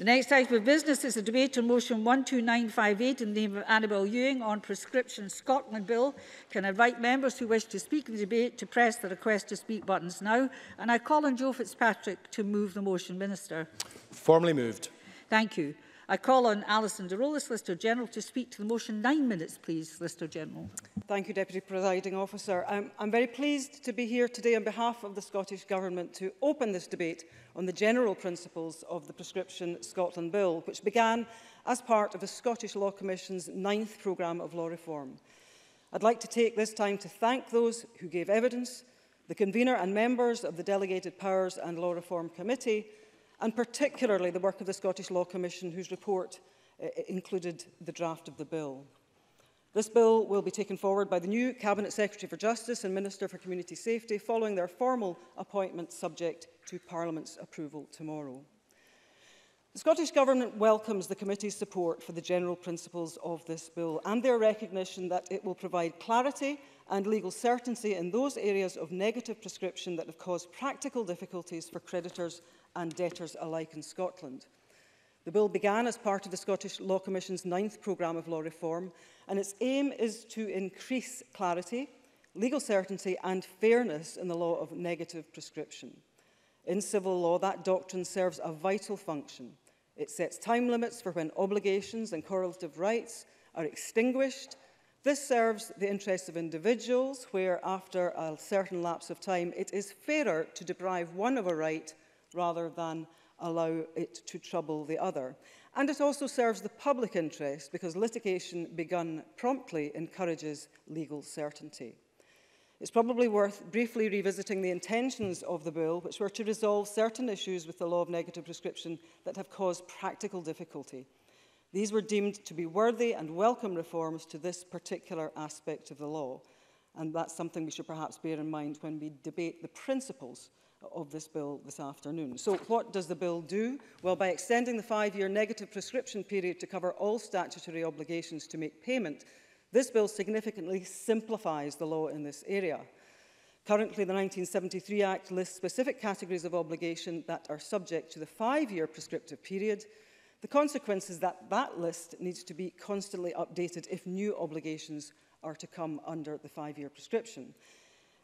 The next item of business is a debate on motion 12958 in the name of Annabel Ewing on Prescription Scotland Bill. Can I invite members who wish to speak in the debate to press the request to speak buttons now? And I call on Joe Fitzpatrick to move the motion, Minister. Formally moved. Thank you. I call on Alison DeRola, Solicitor General, to speak to the motion. Nine minutes, please, Solicitor General. Thank you, Deputy Presiding Officer. I'm, I'm very pleased to be here today on behalf of the Scottish Government to open this debate on the general principles of the Prescription Scotland Bill, which began as part of the Scottish Law Commission's ninth programme of law reform. I'd like to take this time to thank those who gave evidence, the convener and members of the Delegated Powers and Law Reform Committee, and particularly the work of the Scottish Law Commission, whose report uh, included the draft of the bill. This bill will be taken forward by the new Cabinet Secretary for Justice and Minister for Community Safety following their formal appointment subject to Parliament's approval tomorrow. The Scottish Government welcomes the committee's support for the general principles of this bill and their recognition that it will provide clarity and legal certainty in those areas of negative prescription that have caused practical difficulties for creditors and debtors alike in Scotland. The bill began as part of the Scottish Law Commission's ninth programme of law reform, and its aim is to increase clarity, legal certainty and fairness in the law of negative prescription. In civil law, that doctrine serves a vital function. It sets time limits for when obligations and correlative rights are extinguished. This serves the interests of individuals where, after a certain lapse of time, it is fairer to deprive one of a right rather than allow it to trouble the other. And it also serves the public interest because litigation begun promptly encourages legal certainty. It's probably worth briefly revisiting the intentions of the bill, which were to resolve certain issues with the law of negative prescription that have caused practical difficulty. These were deemed to be worthy and welcome reforms to this particular aspect of the law. And that's something we should perhaps bear in mind when we debate the principles of this bill this afternoon. So what does the bill do? Well, by extending the five-year negative prescription period to cover all statutory obligations to make payment, this bill significantly simplifies the law in this area. Currently, the 1973 Act lists specific categories of obligation that are subject to the five-year prescriptive period. The consequence is that that list needs to be constantly updated if new obligations are to come under the five-year prescription.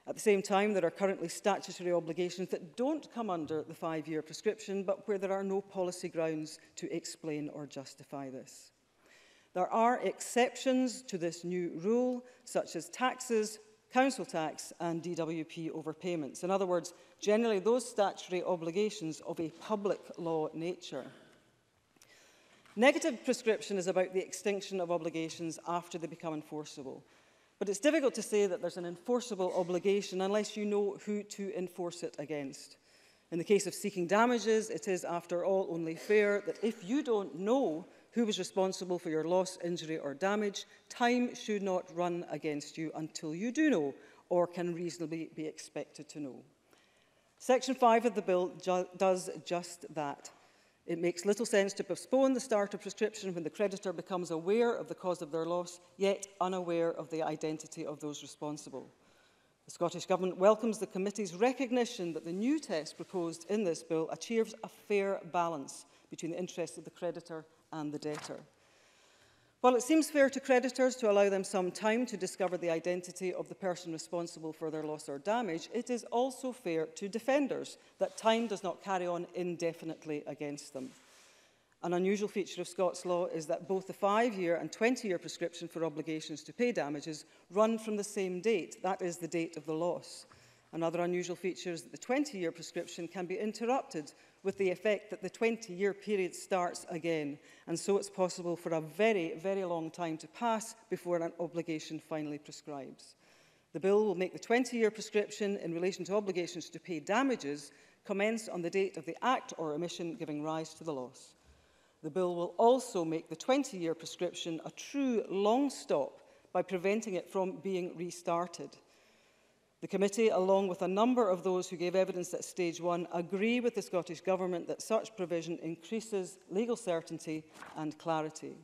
At the same time, there are currently statutory obligations that don't come under the five-year prescription, but where there are no policy grounds to explain or justify this. There are exceptions to this new rule, such as taxes, council tax and DWP overpayments. In other words, generally those statutory obligations of a public law nature. Negative prescription is about the extinction of obligations after they become enforceable. But it's difficult to say that there's an enforceable obligation unless you know who to enforce it against. In the case of seeking damages, it is, after all, only fair that if you don't know who was responsible for your loss, injury or damage, time should not run against you until you do know or can reasonably be expected to know. Section 5 of the bill ju does just that. It makes little sense to postpone the start of prescription when the creditor becomes aware of the cause of their loss, yet unaware of the identity of those responsible. The Scottish Government welcomes the committee's recognition that the new test proposed in this bill achieves a fair balance between the interests of the creditor and the debtor. While it seems fair to creditors to allow them some time to discover the identity of the person responsible for their loss or damage, it is also fair to defenders that time does not carry on indefinitely against them. An unusual feature of Scots law is that both the five-year and 20-year prescription for obligations to pay damages run from the same date, that is the date of the loss. Another unusual feature is that the 20-year prescription can be interrupted with the effect that the 20-year period starts again. And so it's possible for a very, very long time to pass before an obligation finally prescribes. The bill will make the 20-year prescription in relation to obligations to pay damages commence on the date of the act or omission giving rise to the loss. The bill will also make the 20-year prescription a true long stop by preventing it from being restarted. The committee, along with a number of those who gave evidence at stage one, agree with the Scottish Government that such provision increases legal certainty and clarity.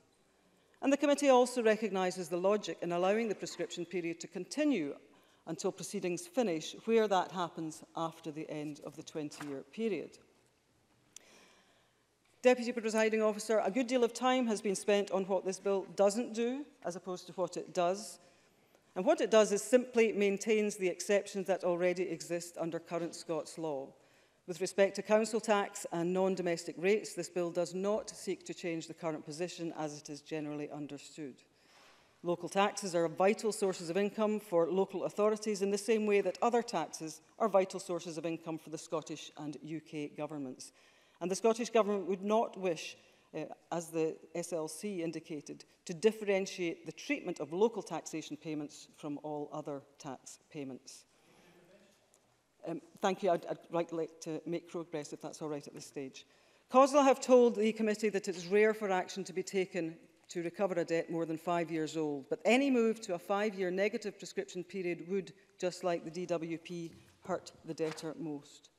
And the committee also recognises the logic in allowing the prescription period to continue until proceedings finish, where that happens after the end of the 20-year period. Deputy Presiding Officer, a good deal of time has been spent on what this bill doesn't do, as opposed to what it does, And what it does is simply maintains the exceptions that already exist under current Scots law. With respect to council tax and non-domestic rates, this bill does not seek to change the current position as it is generally understood. Local taxes are vital sources of income for local authorities in the same way that other taxes are vital sources of income for the Scottish and UK governments. And the Scottish Government would not wish uh, as the SLC indicated, to differentiate the treatment of local taxation payments from all other tax payments. Um, thank you. I'd, I'd like, like to make progress, if that's all right at this stage. COSLA have told the committee that it's rare for action to be taken to recover a debt more than five years old, but any move to a five-year negative prescription period would, just like the DWP, hurt the debtor most.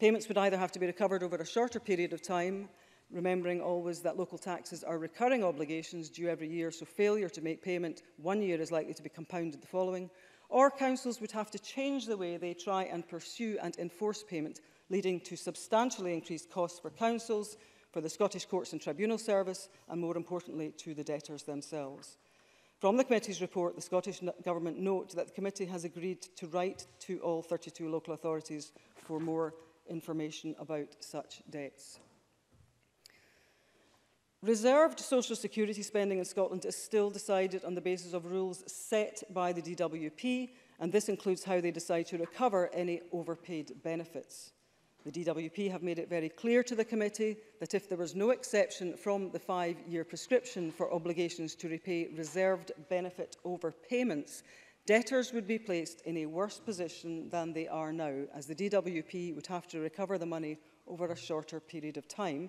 Payments would either have to be recovered over a shorter period of time remembering always that local taxes are recurring obligations due every year, so failure to make payment one year is likely to be compounded the following, or councils would have to change the way they try and pursue and enforce payment, leading to substantially increased costs for councils, for the Scottish Courts and Tribunal Service, and more importantly, to the debtors themselves. From the committee's report, the Scottish Government note that the committee has agreed to write to all 32 local authorities for more information about such debts. Reserved social security spending in Scotland is still decided on the basis of rules set by the DWP, and this includes how they decide to recover any overpaid benefits. The DWP have made it very clear to the committee that if there was no exception from the five-year prescription for obligations to repay reserved benefit overpayments, debtors would be placed in a worse position than they are now, as the DWP would have to recover the money over a shorter period of time,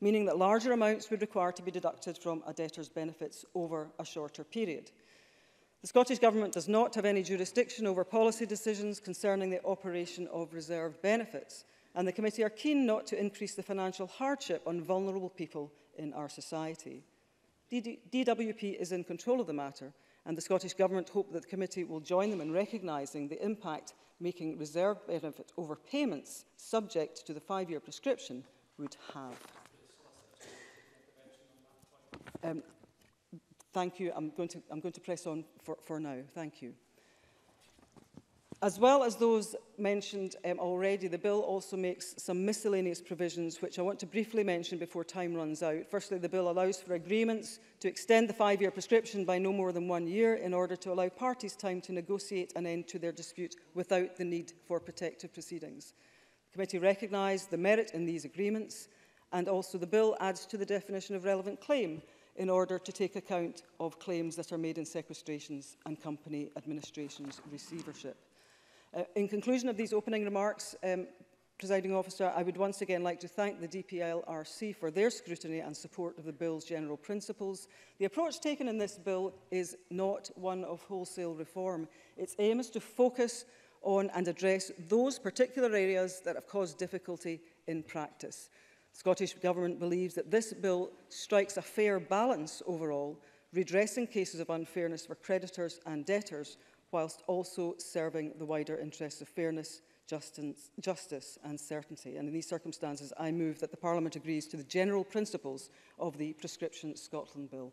meaning that larger amounts would require to be deducted from a debtor's benefits over a shorter period. The Scottish Government does not have any jurisdiction over policy decisions concerning the operation of reserved benefits, and the committee are keen not to increase the financial hardship on vulnerable people in our society. DD DWP is in control of the matter, and the Scottish Government hope that the committee will join them in recognising the impact making reserved benefit overpayments subject to the five-year prescription would have. Um, thank you. I'm going to, I'm going to press on for, for now. Thank you. As well as those mentioned um, already, the bill also makes some miscellaneous provisions which I want to briefly mention before time runs out. Firstly, the bill allows for agreements to extend the five-year prescription by no more than one year in order to allow parties time to negotiate an end to their dispute without the need for protective proceedings. The committee recognised the merit in these agreements and also the bill adds to the definition of relevant claim in order to take account of claims that are made in sequestrations and company administrations receivership. Uh, in conclusion of these opening remarks, um, Presiding Officer, I would once again like to thank the DPLRC for their scrutiny and support of the Bill's general principles. The approach taken in this Bill is not one of wholesale reform. Its aim is to focus on and address those particular areas that have caused difficulty in practice. Scottish Government believes that this bill strikes a fair balance overall, redressing cases of unfairness for creditors and debtors, whilst also serving the wider interests of fairness, justice, justice and certainty. And in these circumstances, I move that the Parliament agrees to the general principles of the Prescription Scotland Bill.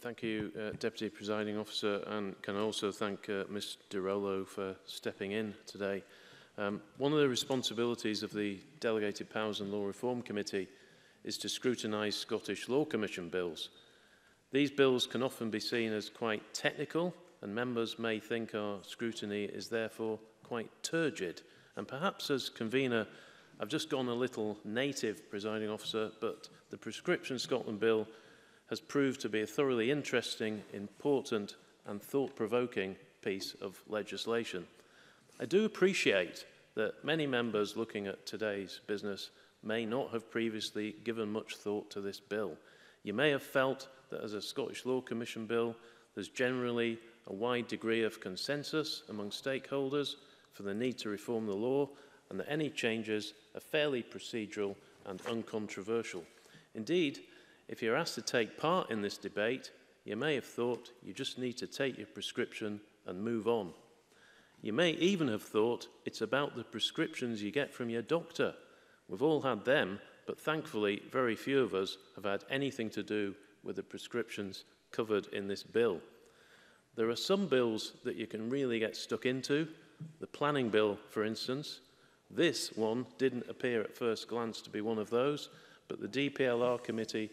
Thank you, uh, Deputy Presiding Officer, and can I also thank uh, Ms Durello for stepping in today. Um, one of the responsibilities of the Delegated Powers and Law Reform Committee is to scrutinise Scottish Law Commission bills – These bills can often be seen as quite technical, and members may think our scrutiny is therefore quite turgid. And perhaps as convener, I've just gone a little native, presiding officer, but the Prescription Scotland Bill has proved to be a thoroughly interesting, important, and thought provoking piece of legislation. I do appreciate that many members looking at today's business may not have previously given much thought to this bill. You may have felt that as a Scottish Law Commission bill, there's generally a wide degree of consensus among stakeholders for the need to reform the law and that any changes are fairly procedural and uncontroversial. Indeed, if you're asked to take part in this debate, you may have thought you just need to take your prescription and move on. You may even have thought it's about the prescriptions you get from your doctor. We've all had them, but thankfully very few of us have had anything to do with the prescriptions covered in this bill. There are some bills that you can really get stuck into, the planning bill, for instance. This one didn't appear at first glance to be one of those, but the DPLR committee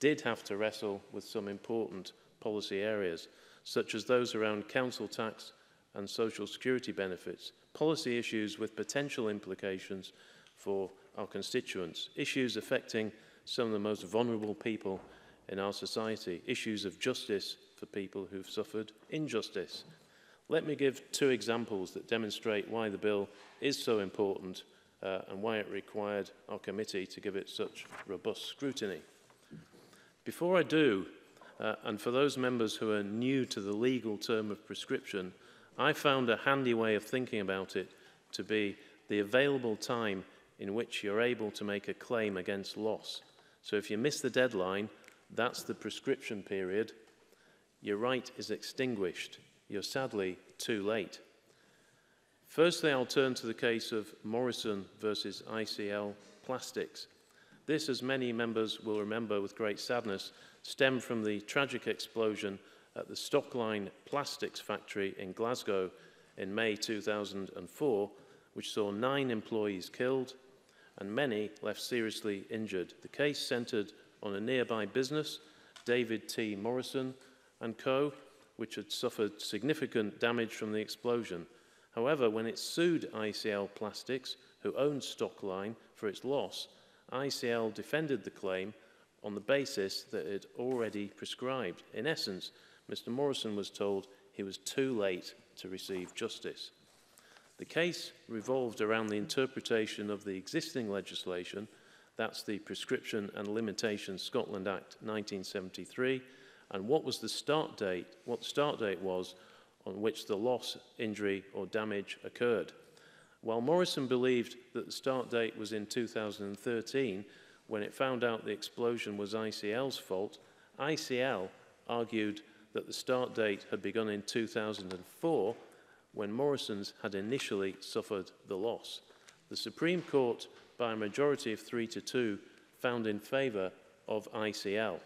did have to wrestle with some important policy areas, such as those around council tax and social security benefits, policy issues with potential implications for our constituents, issues affecting some of the most vulnerable people in our society, issues of justice for people who've suffered injustice. Let me give two examples that demonstrate why the bill is so important uh, and why it required our committee to give it such robust scrutiny. Before I do, uh, and for those members who are new to the legal term of prescription, I found a handy way of thinking about it to be the available time in which you're able to make a claim against loss. So if you miss the deadline, That's the prescription period. Your right is extinguished. You're sadly too late. Firstly, I'll turn to the case of Morrison versus ICL Plastics. This, as many members will remember with great sadness, stemmed from the tragic explosion at the Stockline Plastics factory in Glasgow in May 2004, which saw nine employees killed and many left seriously injured. The case centered on a nearby business, David T. Morrison and Co., which had suffered significant damage from the explosion. However, when it sued ICL Plastics, who owned Stockline, for its loss, ICL defended the claim on the basis that it had already prescribed. In essence, Mr Morrison was told he was too late to receive justice. The case revolved around the interpretation of the existing legislation – that's the Prescription and Limitations Scotland Act 1973. And what was the start date? What the start date was on which the loss, injury or damage occurred. While Morrison believed that the start date was in 2013, when it found out the explosion was ICL's fault, ICL argued that the start date had begun in 2004 when Morrison's had initially suffered the loss. The Supreme Court by a majority of 3 to 2 found in favour of ICL.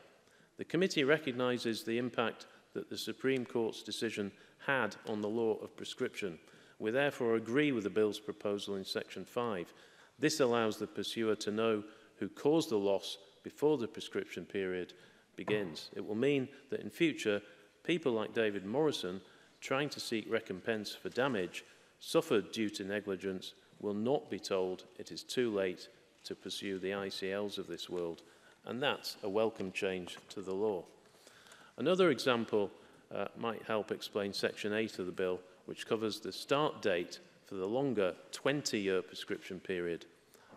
The committee recognises the impact that the Supreme Court's decision had on the law of prescription. We therefore agree with the bill's proposal in section 5. This allows the pursuer to know who caused the loss before the prescription period begins. It will mean that in future, people like David Morrison trying to seek recompense for damage suffered due to negligence will not be told it is too late to pursue the ICLs of this world, and that's a welcome change to the law. Another example uh, might help explain Section 8 of the bill, which covers the start date for the longer 20-year prescription period.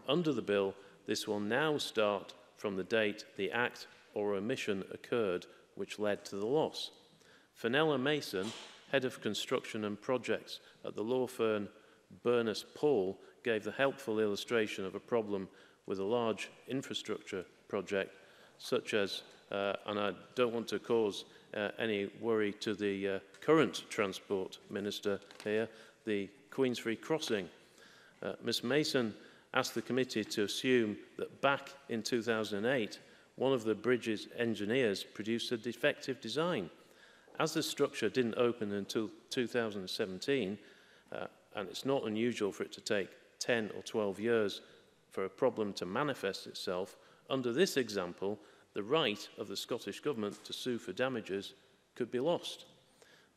Under the bill, this will now start from the date the act or omission occurred which led to the loss. Fenella Mason, head of construction and projects at the law firm Bernice paul gave the helpful illustration of a problem with a large infrastructure project such as, uh, and I don't want to cause uh, any worry to the uh, current Transport Minister here, the Queensfree Crossing. Uh, Ms Mason asked the committee to assume that back in 2008, one of the bridge's engineers produced a defective design. As the structure didn't open until 2017, And it's not unusual for it to take 10 or 12 years for a problem to manifest itself. Under this example, the right of the Scottish Government to sue for damages could be lost.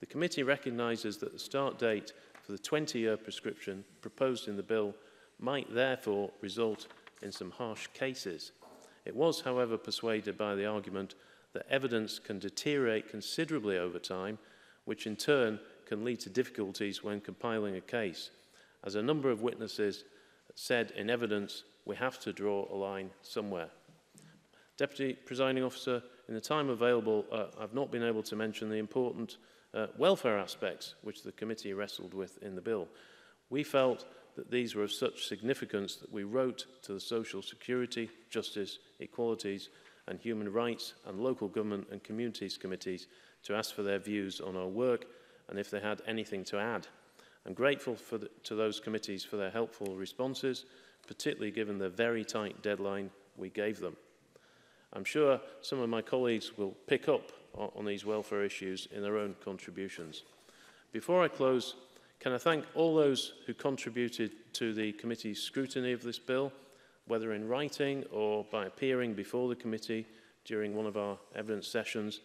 The committee recognises that the start date for the 20-year prescription proposed in the bill might therefore result in some harsh cases. It was, however, persuaded by the argument that evidence can deteriorate considerably over time, which in turn can lead to difficulties when compiling a case. As a number of witnesses said in evidence, we have to draw a line somewhere. Deputy Presiding Officer, in the time available, uh, I've not been able to mention the important uh, welfare aspects which the committee wrestled with in the bill. We felt that these were of such significance that we wrote to the Social Security, Justice, Equalities and Human Rights and Local Government and Communities Committees to ask for their views on our work and if they had anything to add. I'm grateful for the, to those committees for their helpful responses, particularly given the very tight deadline we gave them. I'm sure some of my colleagues will pick up on, on these welfare issues in their own contributions. Before I close, can I thank all those who contributed to the committee's scrutiny of this bill, whether in writing or by appearing before the committee during one of our evidence sessions.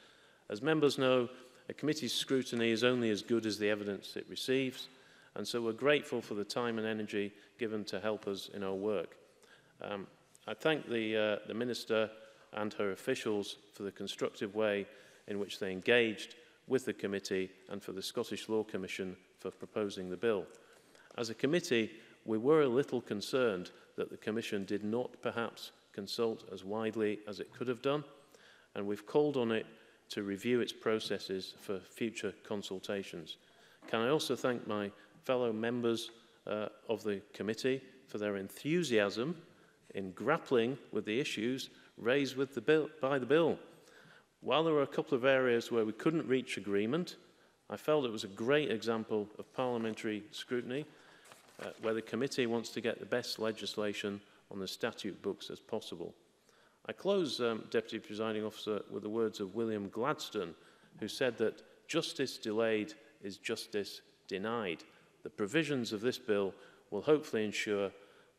As members know, A committee's scrutiny is only as good as the evidence it receives, and so we're grateful for the time and energy given to help us in our work. Um, I thank the, uh, the Minister and her officials for the constructive way in which they engaged with the committee and for the Scottish Law Commission for proposing the bill. As a committee, we were a little concerned that the Commission did not perhaps consult as widely as it could have done, and we've called on it to review its processes for future consultations. Can I also thank my fellow members uh, of the committee for their enthusiasm in grappling with the issues raised with the bill, by the bill. While there were a couple of areas where we couldn't reach agreement, I felt it was a great example of parliamentary scrutiny, uh, where the committee wants to get the best legislation on the statute books as possible. I close, um, Deputy Presiding Officer, with the words of William Gladstone, who said that justice delayed is justice denied. The provisions of this bill will hopefully ensure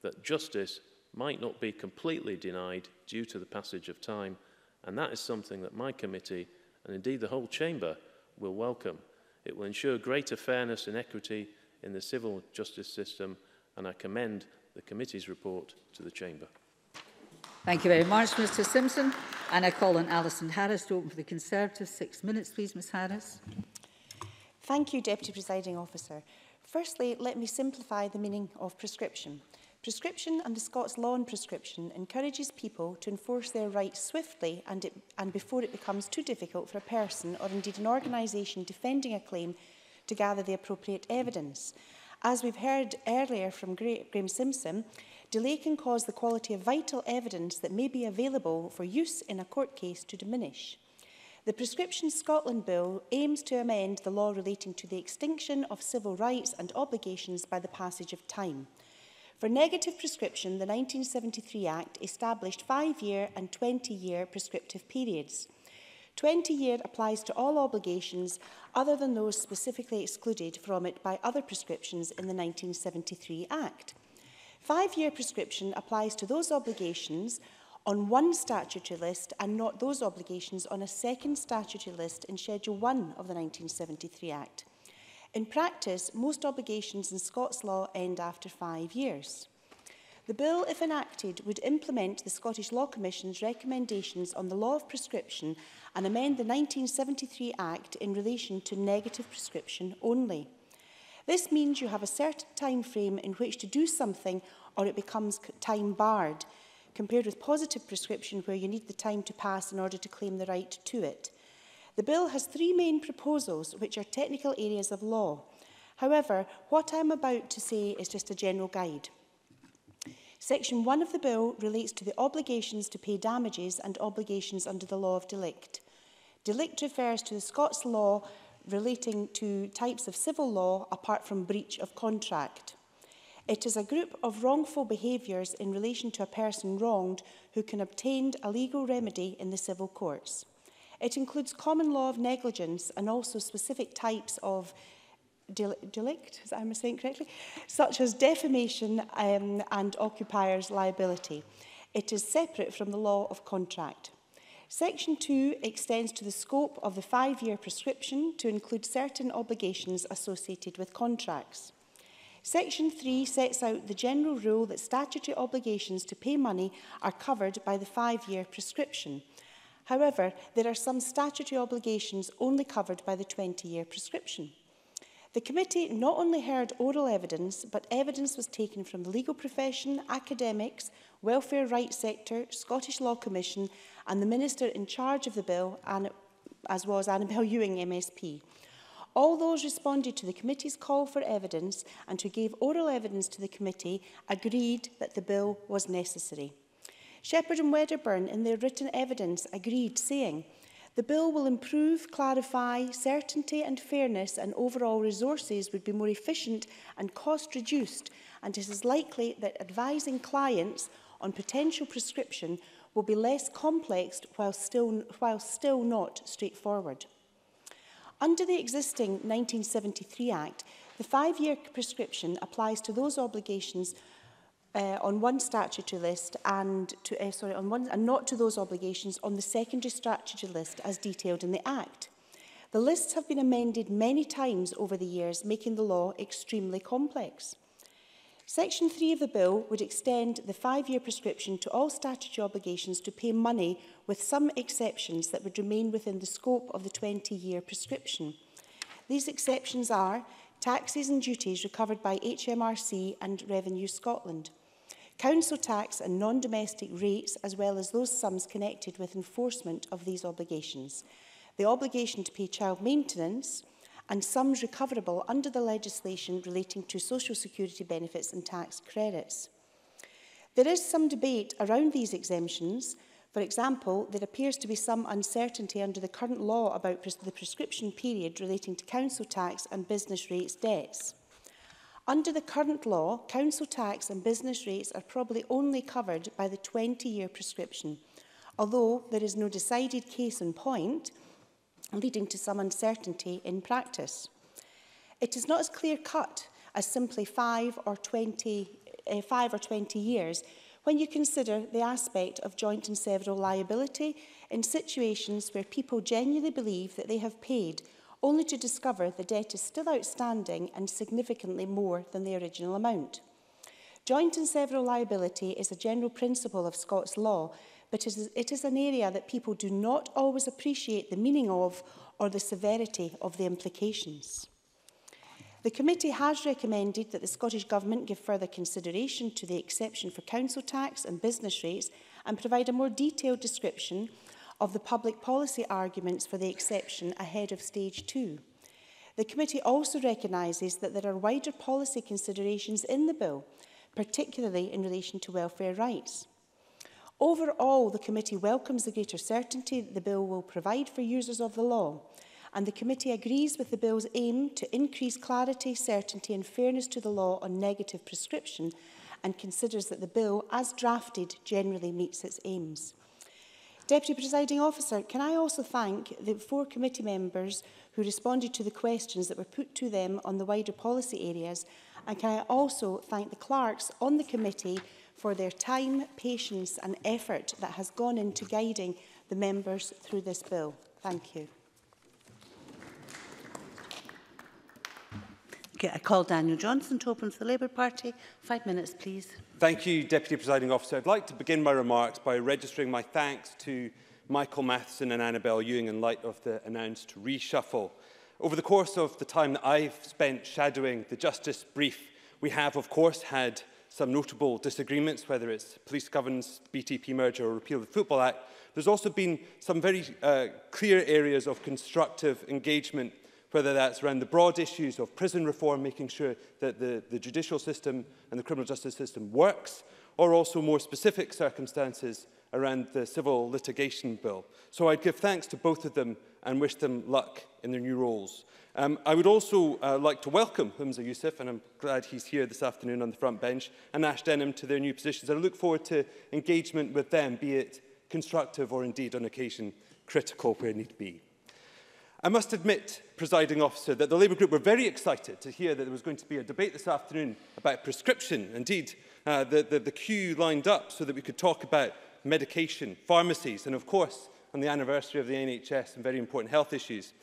that justice might not be completely denied due to the passage of time, and that is something that my committee, and indeed the whole chamber, will welcome. It will ensure greater fairness and equity in the civil justice system, and I commend the committee's report to the chamber. Thank you very much, Mr Simpson. And I call on Alison Harris to open for the Conservatives. Six minutes, please, Ms Harris. Thank you, Deputy Presiding Officer. Firstly, let me simplify the meaning of prescription. Prescription and the Scots law on prescription encourages people to enforce their rights swiftly and, it, and before it becomes too difficult for a person or indeed an organisation defending a claim to gather the appropriate evidence. As we've heard earlier from Gra Graeme Simpson, Delay can cause the quality of vital evidence that may be available for use in a court case to diminish. The Prescription Scotland Bill aims to amend the law relating to the extinction of civil rights and obligations by the passage of time. For negative prescription, the 1973 Act established five-year and 20-year prescriptive periods. 20-year applies to all obligations other than those specifically excluded from it by other prescriptions in the 1973 Act five-year prescription applies to those obligations on one statutory list and not those obligations on a second statutory list in Schedule 1 of the 1973 Act. In practice, most obligations in Scots law end after five years. The bill, if enacted, would implement the Scottish Law Commission's recommendations on the law of prescription and amend the 1973 Act in relation to negative prescription only. This means you have a certain time frame in which to do something or it becomes time barred, compared with positive prescription where you need the time to pass in order to claim the right to it. The bill has three main proposals, which are technical areas of law. However, what I'm about to say is just a general guide. Section 1 of the bill relates to the obligations to pay damages and obligations under the law of delict. Delict refers to the Scots law relating to types of civil law apart from breach of contract. It is a group of wrongful behaviours in relation to a person wronged who can obtain a legal remedy in the civil courts. It includes common law of negligence and also specific types of delict, is that I'm saying correctly, such as defamation um, and occupier's liability. It is separate from the law of contract. Section 2 extends to the scope of the five-year prescription to include certain obligations associated with contracts. Section 3 sets out the general rule that statutory obligations to pay money are covered by the five-year prescription. However, there are some statutory obligations only covered by the 20-year prescription. The committee not only heard oral evidence, but evidence was taken from the legal profession, academics, welfare rights sector, Scottish Law Commission and the minister in charge of the bill, as was Annabel Ewing MSP. All those responded to the committee's call for evidence and who gave oral evidence to the committee agreed that the bill was necessary. Shepherd and Wedderburn, in their written evidence, agreed, saying, The bill will improve, clarify, certainty and fairness and overall resources would be more efficient and cost reduced and it is likely that advising clients on potential prescription will be less complex while still, while still not straightforward. Under the existing 1973 Act, the five-year prescription applies to those obligations uh, on one statutory list and to uh, sorry on one and not to those obligations on the secondary statutory list as detailed in the act the lists have been amended many times over the years making the law extremely complex Section 3 of the bill would extend the five-year prescription to all statutory obligations to pay money with some exceptions that would remain within the scope of the 20-year prescription. These exceptions are taxes and duties recovered by HMRC and Revenue Scotland, council tax and non-domestic rates as well as those sums connected with enforcement of these obligations, the obligation to pay child maintenance, and sums recoverable under the legislation relating to social security benefits and tax credits. There is some debate around these exemptions. For example, there appears to be some uncertainty under the current law about pres the prescription period relating to council tax and business rates debts. Under the current law, council tax and business rates are probably only covered by the 20-year prescription. Although there is no decided case in point, leading to some uncertainty in practice. It is not as clear-cut as simply five or 20, uh, eh, five or 20 years when you consider the aspect of joint and several liability in situations where people genuinely believe that they have paid only to discover the debt is still outstanding and significantly more than the original amount. Joint and several liability is a general principle of Scots law but it is, it is an area that people do not always appreciate the meaning of or the severity of the implications. The committee has recommended that the Scottish Government give further consideration to the exception for council tax and business rates and provide a more detailed description of the public policy arguments for the exception ahead of stage two. The committee also recognises that there are wider policy considerations in the bill, particularly in relation to welfare rights. Overall, the committee welcomes the greater certainty that the bill will provide for users of the law and the committee agrees with the bill's aim to increase clarity, certainty and fairness to the law on negative prescription and considers that the bill, as drafted, generally meets its aims. Deputy Presiding Officer, can I also thank the four committee members who responded to the questions that were put to them on the wider policy areas and can I also thank the clerks on the committee for their time, patience and effort that has gone into guiding the members through this bill. Thank you. I call Daniel Johnson to open for the Labour Party. Five minutes, please. Thank you, Deputy Presiding Officer. I'd like to begin my remarks by registering my thanks to Michael Matheson and Annabel Ewing in light of the announced reshuffle. Over the course of the time that I've spent shadowing the Justice Brief, we have, of course, had some notable disagreements, whether it's police governance, BTP merger or repeal of the Football Act, there's also been some very uh, clear areas of constructive engagement, whether that's around the broad issues of prison reform, making sure that the, the judicial system and the criminal justice system works, or also more specific circumstances around the civil litigation bill. So I'd give thanks to both of them and wish them luck in their new roles. Um, I would also uh, like to welcome Humza Youssef, and I'm glad he's here this afternoon on the front bench, and Ash Denham to their new positions. I look forward to engagement with them, be it constructive or indeed on occasion critical where need be. I must admit, presiding officer, that the Labour Group were very excited to hear that there was going to be a debate this afternoon about prescription. Indeed, uh, the, the, the queue lined up so that we could talk about medication, pharmacies, and of course, on the anniversary of the NHS and very important health issues.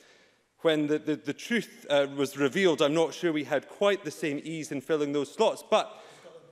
When the, the, the truth uh, was revealed, I'm not sure we had quite the same ease in filling those slots, but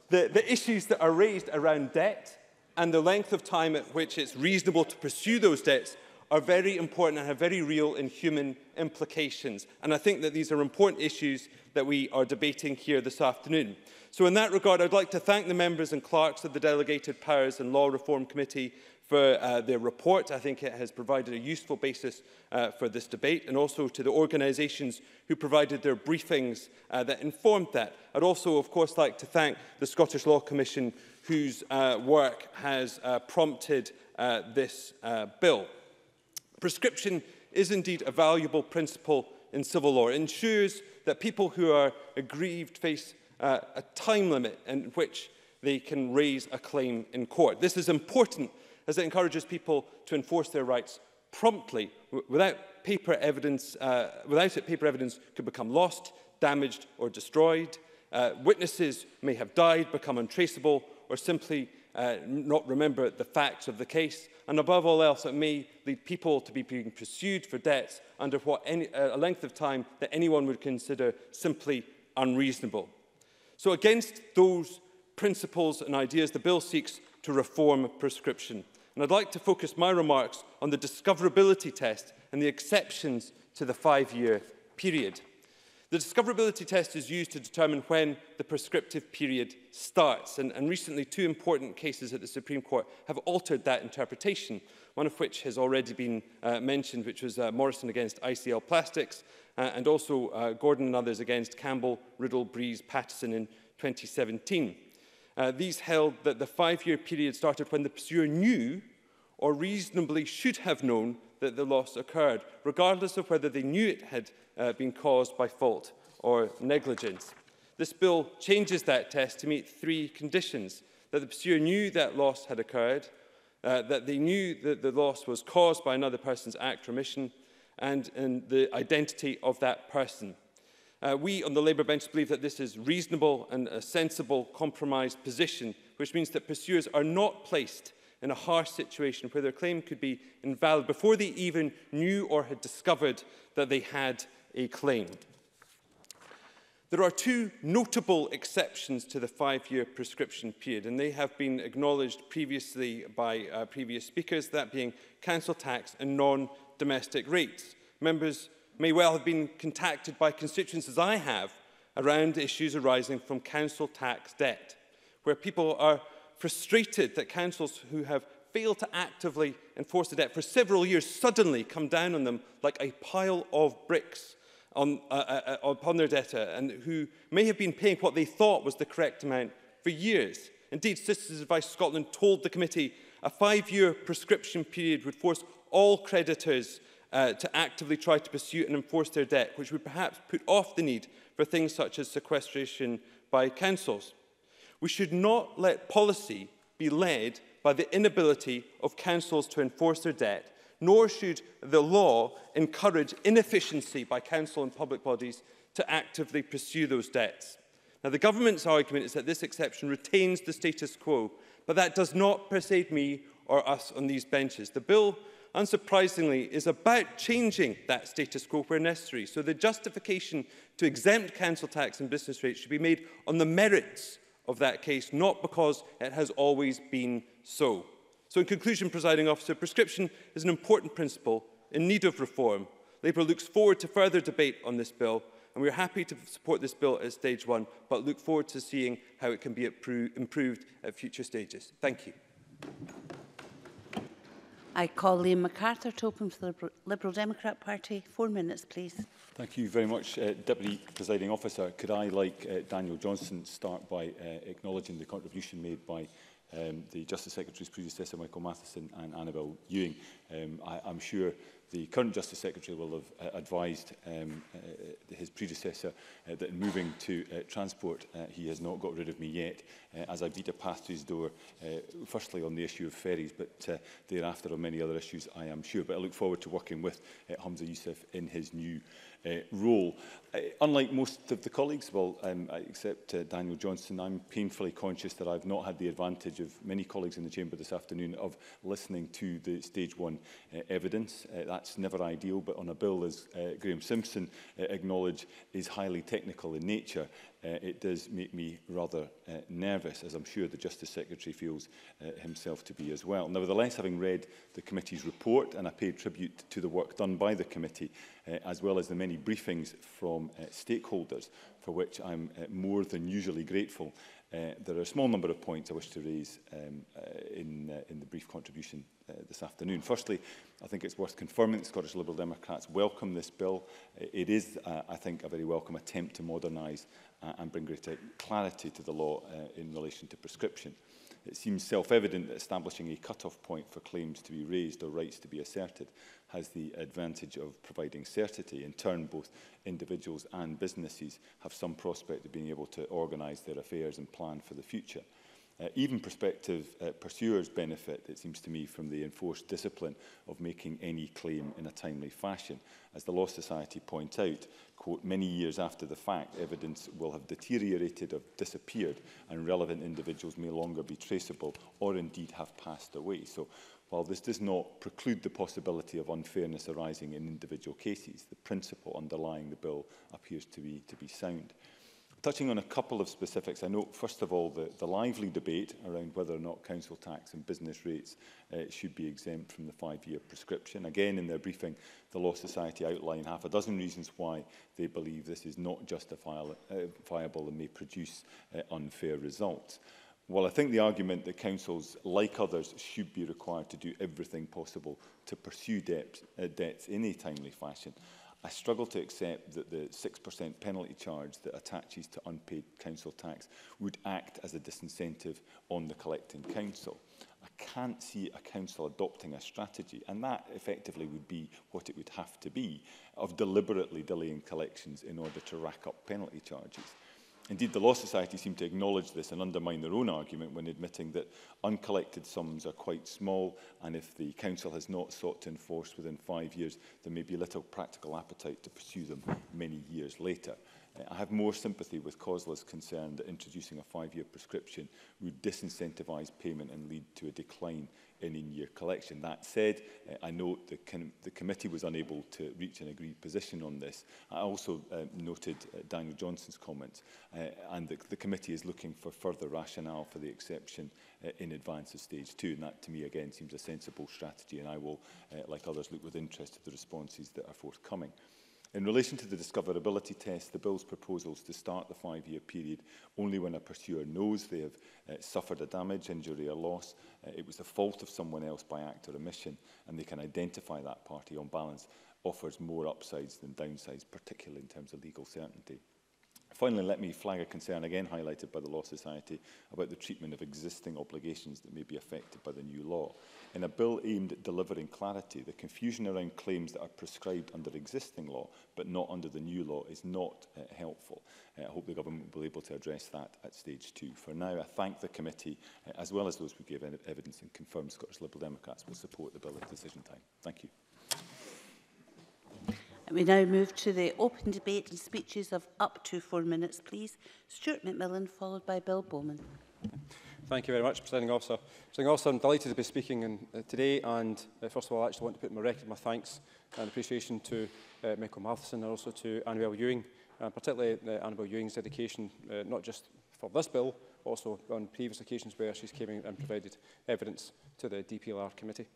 the, the issues that are raised around debt and the length of time at which it's reasonable to pursue those debts are very important and have very real and human implications. And I think that these are important issues that we are debating here this afternoon. So in that regard, I'd like to thank the members and clerks of the Delegated Powers and Law Reform Committee for uh, their report. I think it has provided a useful basis uh, for this debate and also to the organisations who provided their briefings uh, that informed that. I'd also, of course, like to thank the Scottish Law Commission whose uh, work has uh, prompted uh, this uh, bill. Prescription is indeed a valuable principle in civil law. It ensures that people who are aggrieved face uh, a time limit in which they can raise a claim in court. This is important as it encourages people to enforce their rights promptly, without paper evidence, uh, without it, paper evidence could become lost, damaged or destroyed. Uh, witnesses may have died, become untraceable, or simply uh, not remember the facts of the case. And above all else, it may lead people to be being pursued for debts under what any, uh, a length of time that anyone would consider simply unreasonable. So against those principles and ideas, the bill seeks to reform prescription and I'd like to focus my remarks on the discoverability test and the exceptions to the five-year period. The discoverability test is used to determine when the prescriptive period starts, and, and recently two important cases at the Supreme Court have altered that interpretation, one of which has already been uh, mentioned, which was uh, Morrison against ICL Plastics, uh, and also uh, Gordon and others against Campbell, Riddle, Breeze, Patterson in 2017. Uh, these held that the five-year period started when the pursuer knew or reasonably should have known that the loss occurred, regardless of whether they knew it had uh, been caused by fault or negligence. This bill changes that test to meet three conditions. That the pursuer knew that loss had occurred, uh, that they knew that the loss was caused by another person's act or omission, and, and the identity of that person. Uh, we on the Labour bench believe that this is reasonable and a sensible compromise position, which means that pursuers are not placed in a harsh situation where their claim could be invalid before they even knew or had discovered that they had a claim. There are two notable exceptions to the five-year prescription period, and they have been acknowledged previously by uh, previous speakers, that being council tax and non-domestic rates. Members may well have been contacted by constituents as I have around issues arising from council tax debt, where people are frustrated that councils who have failed to actively enforce the debt for several years suddenly come down on them like a pile of bricks on, uh, uh, uh upon their debtor and who may have been paying what they thought was the correct amount for years. Indeed, Sisters Advice Scotland told the committee a five-year prescription period would force all creditors uh, to actively try to pursue and enforce their debt, which would perhaps put off the need for things such as sequestration by councils. We should not let policy be led by the inability of councils to enforce their debt, nor should the law encourage inefficiency by council and public bodies to actively pursue those debts. Now, the government's argument is that this exception retains the status quo, but that does not persuade me or us on these benches. The bill unsurprisingly, is about changing that status quo where necessary. So the justification to exempt council tax and business rates should be made on the merits of that case, not because it has always been so. So in conclusion, presiding officer, prescription is an important principle in need of reform. Labour looks forward to further debate on this bill, and we're happy to support this bill at stage one, but look forward to seeing how it can be improved at future stages. Thank you. I call Liam MacArthur to open for the Liberal Democrat Party. Four minutes, please. Thank you very much, uh, Deputy Presiding Officer. Could I, like uh, Daniel Johnson, start by uh, acknowledging the contribution made by um, the Justice Secretary's predecessor, Michael Matheson, and Annabel Ewing. Um, I, I'm sure the current Justice Secretary will have uh, advised um, uh, his predecessor uh, that in moving to uh, transport, uh, he has not got rid of me yet, uh, as I beat a path to his door, uh, firstly on the issue of ferries, but uh, thereafter on many other issues, I am sure. But I look forward to working with uh, Hamza Youssef in his new uh, role. Uh, unlike most of the colleagues, well, um, except uh, Daniel Johnston, I'm painfully conscious that I've not had the advantage of many colleagues in the chamber this afternoon of listening to the stage one uh, evidence. Uh, that's never ideal, but on a bill, as uh, Graham Simpson uh, acknowledged, is highly technical in nature uh, it does make me rather uh, nervous, as I'm sure the Justice Secretary feels uh, himself to be as well. Nevertheless, having read the committee's report, and I paid tribute to the work done by the committee, uh, as well as the many briefings from uh, stakeholders, for which I'm uh, more than usually grateful, Uh, there are a small number of points I wish to raise um, uh, in, uh, in the brief contribution uh, this afternoon. Firstly, I think it's worth confirming that Scottish Liberal Democrats welcome this bill. Uh, it is, uh, I think, a very welcome attempt to modernise uh, and bring greater clarity to the law uh, in relation to prescription. Uh, it seems self-evident that establishing a cut-off point for claims to be raised or rights to be asserted has the advantage of providing certainty. In turn, both individuals and businesses have some prospect of being able to organise their affairs and plan for the future uh, even prospective uh, pursuers benefit, it seems to me, from the enforced discipline of making any claim in a timely fashion. As the Law Society point out, quote, many years after the fact, evidence will have deteriorated or disappeared and relevant individuals may longer be traceable or indeed have passed away. So while this does not preclude the possibility of unfairness arising in individual cases, the principle underlying the bill appears to be, to be sound. Touching on a couple of specifics, I note, first of all, the, the lively debate around whether or not council tax and business rates uh, should be exempt from the five-year prescription. Again, in their briefing, the Law Society outline half a dozen reasons why they believe this is not justifiable uh, and may produce uh, unfair results. Well, I think the argument that councils, like others, should be required to do everything possible to pursue debt, uh, debts in a timely fashion. I struggle to accept that the 6% penalty charge that attaches to unpaid council tax would act as a disincentive on the collecting council. I can't see a council adopting a strategy, and that effectively would be what it would have to be, of deliberately delaying collections in order to rack up penalty charges. Indeed, the Law Society seem to acknowledge this and undermine their own argument when admitting that uncollected sums are quite small and if the Council has not sought to enforce within five years, there may be little practical appetite to pursue them many years later. Uh, I have more sympathy with Cosla's concern that introducing a five-year prescription would disincentivise payment and lead to a decline in in-year collection. That said, uh, I note the, com the committee was unable to reach an agreed position on this. I also uh, noted uh, Daniel Johnson's comments, uh, and the, the committee is looking for further rationale for the exception uh, in advance of stage two, and that to me again seems a sensible strategy, and I will, uh, like others, look with interest at the responses that are forthcoming. Uh, In relation to the discoverability test, the Bill's proposals to start the five-year period only when a pursuer knows they have uh, suffered a damage, injury or loss, uh, it was the fault of someone else by act or omission, and they can identify that party on balance, offers more upsides than downsides, particularly in terms of legal certainty. Finally, let me flag a concern again highlighted by the Law Society about the treatment of existing obligations that may be affected by the new law. In a bill aimed at delivering clarity, the confusion around claims that are prescribed under existing law but not under the new law is not uh, helpful. Uh, I hope the government will be able to address that at stage two. For now, I thank the committee uh, as well as those who gave evidence and confirmed Scottish Liberal Democrats will support the bill at decision time. Thank you. We now move to the open debate and speeches of up to four minutes, please. Stuart McMillan, followed by Bill Bowman. Thank you very much, Presiding Officer. Presiding Officer, I'm delighted to be speaking in, uh, today and uh, first of all I actually want to put my record my thanks and appreciation to uh, Michael Matheson and also to Annabel Ewing, and particularly uh, Annabel Ewing's dedication uh, not just for this bill, also on previous occasions where she's came in and provided evidence to the DPLR committee.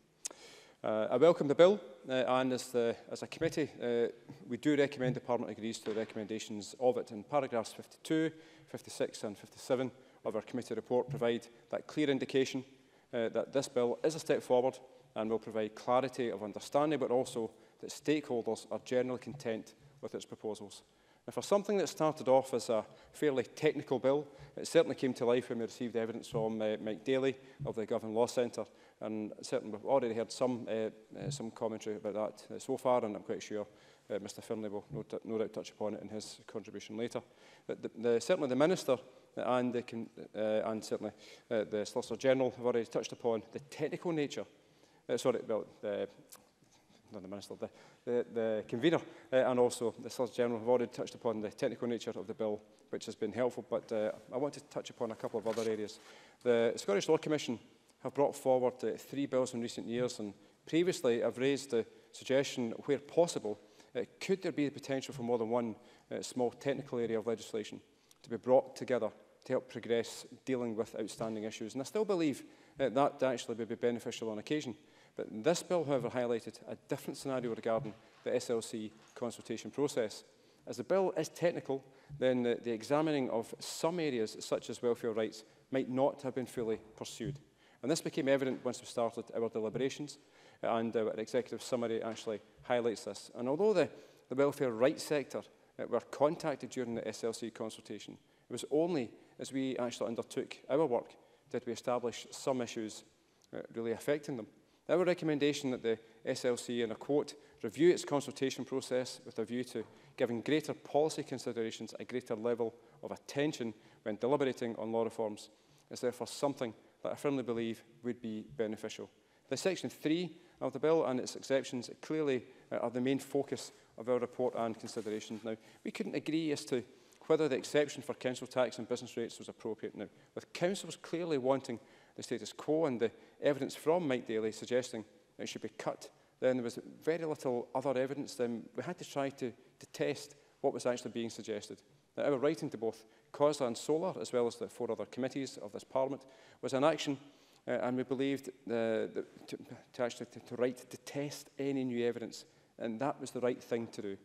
Uh, I welcome the bill uh, and as, the, as a committee uh, we do recommend the Parliament agrees to the recommendations of it in paragraphs 52, 56 and 57 of our committee report provide that clear indication uh, that this bill is a step forward and will provide clarity of understanding but also that stakeholders are generally content with its proposals. And for something that started off as a fairly technical bill, it certainly came to life when we received evidence from uh, Mike Daly of the Government Law Centre, and certainly we've already heard some, uh, uh, some commentary about that uh, so far, and I'm quite sure uh, Mr Finlay will no, no doubt touch upon it in his contribution later. But the, the, certainly the Minister and, the, uh, and certainly uh, the Solicitor General have already touched upon the technical nature, uh, sorry, well, the, not the Minister, the, the, the Convener uh, and also the solicitor General have already touched upon the technical nature of the bill, which has been helpful, but uh, I want to touch upon a couple of other areas. The Scottish Law Commission have brought forward uh, three bills in recent years, and previously I've raised the suggestion, where possible, uh, could there be the potential for more than one uh, small technical area of legislation to be brought together to help progress dealing with outstanding issues? And I still believe uh, that actually would be beneficial on occasion. Uh, but this bill, however, highlighted a different scenario regarding the SLC consultation process. As the bill is technical, then the, the examining of some areas, such as welfare rights, might not have been fully pursued. And this became evident once we started our deliberations, and our executive summary actually highlights this. And although the, the welfare rights sector uh, were contacted during the SLC consultation, it was only as we actually undertook our work did we establish some issues uh, really affecting them. Our recommendation that the SLC, in a quote, review its consultation process with a view to giving greater policy considerations a greater level of attention when deliberating on law reforms is therefore something that I firmly believe would be beneficial. The Section 3 of the bill and its exceptions clearly uh, are the main focus of our report and considerations. Now, we couldn't agree as to whether the exception for council tax and business rates was appropriate now, with councils clearly wanting the status quo and the evidence from Mike Daly suggesting it should be cut, then there was very little other evidence. Then we had to try to, to test what was actually being suggested. Now, our writing to both COSLA and SOLAR, as well as the four other committees of this Parliament, was an action, uh, and we believed uh, to, to actually to, to write to test any new evidence, and that was the right thing to do.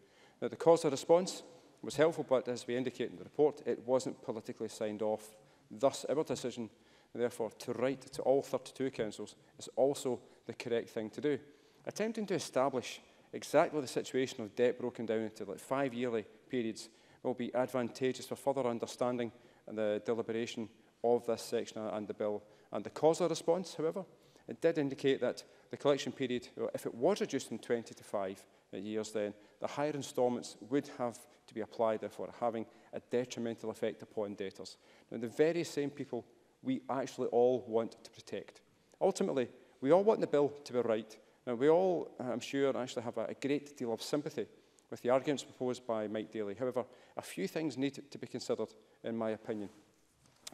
Now, the COSLA response was helpful, but as we indicate in the report, it wasn't politically signed off. Thus, our decision Therefore, to write to all 32 councils is also the correct thing to do. Attempting to establish exactly the situation of debt broken down into like five yearly periods will be advantageous for further understanding and the deliberation of this section and the bill. And the cause of response, however, it did indicate that the collection period, if it was reduced from 20 to 5 years then, the higher instalments would have to be applied, therefore, having a detrimental effect upon debtors. Now, the very same people we actually all want to protect. Ultimately, we all want the bill to be right. Now, we all, uh, I'm sure, actually have a, a great deal of sympathy with the arguments proposed by Mike Daly. However, a few things need to be considered, in my opinion.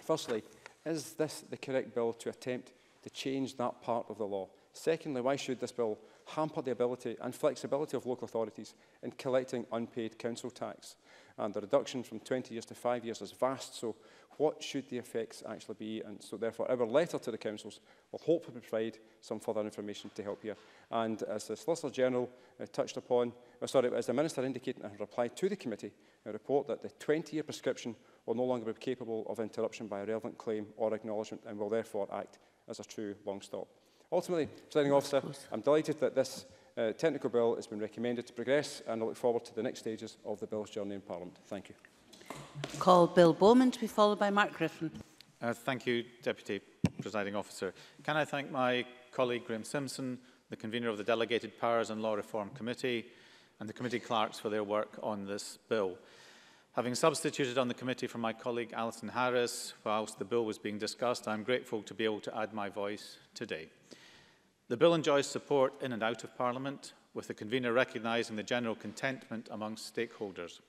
Firstly, is this the correct bill to attempt to change that part of the law? Secondly, why should this bill hamper the ability and flexibility of local authorities in collecting unpaid council tax. And the reduction from 20 years to 5 years is vast, so what should the effects actually be? And so therefore our letter to the councils will hopefully provide some further information to help here. And as the Solicitor General uh, touched upon, uh, sorry, as the Minister indicated in her reply to the committee, a uh, report that the 20-year prescription will no longer be capable of interruption by a relevant claim or acknowledgement and will therefore act as a true long stop. Ultimately, Presiding Officer, I'm delighted that this uh, technical bill has been recommended to progress and I look forward to the next stages of the bill's journey in Parliament. Thank you. Call Bill Bowman to be followed by Mark Griffin. Uh, thank you, Deputy Presiding Officer. Can I thank my colleague Graham Simpson, the convener of the Delegated Powers and Law Reform Committee, and the committee clerks for their work on this bill. Having substituted on the committee for my colleague Alison Harris whilst the bill was being discussed, I'm grateful to be able to add my voice today. The bill enjoys support in and out of Parliament, with the convener recognising the general contentment amongst stakeholders.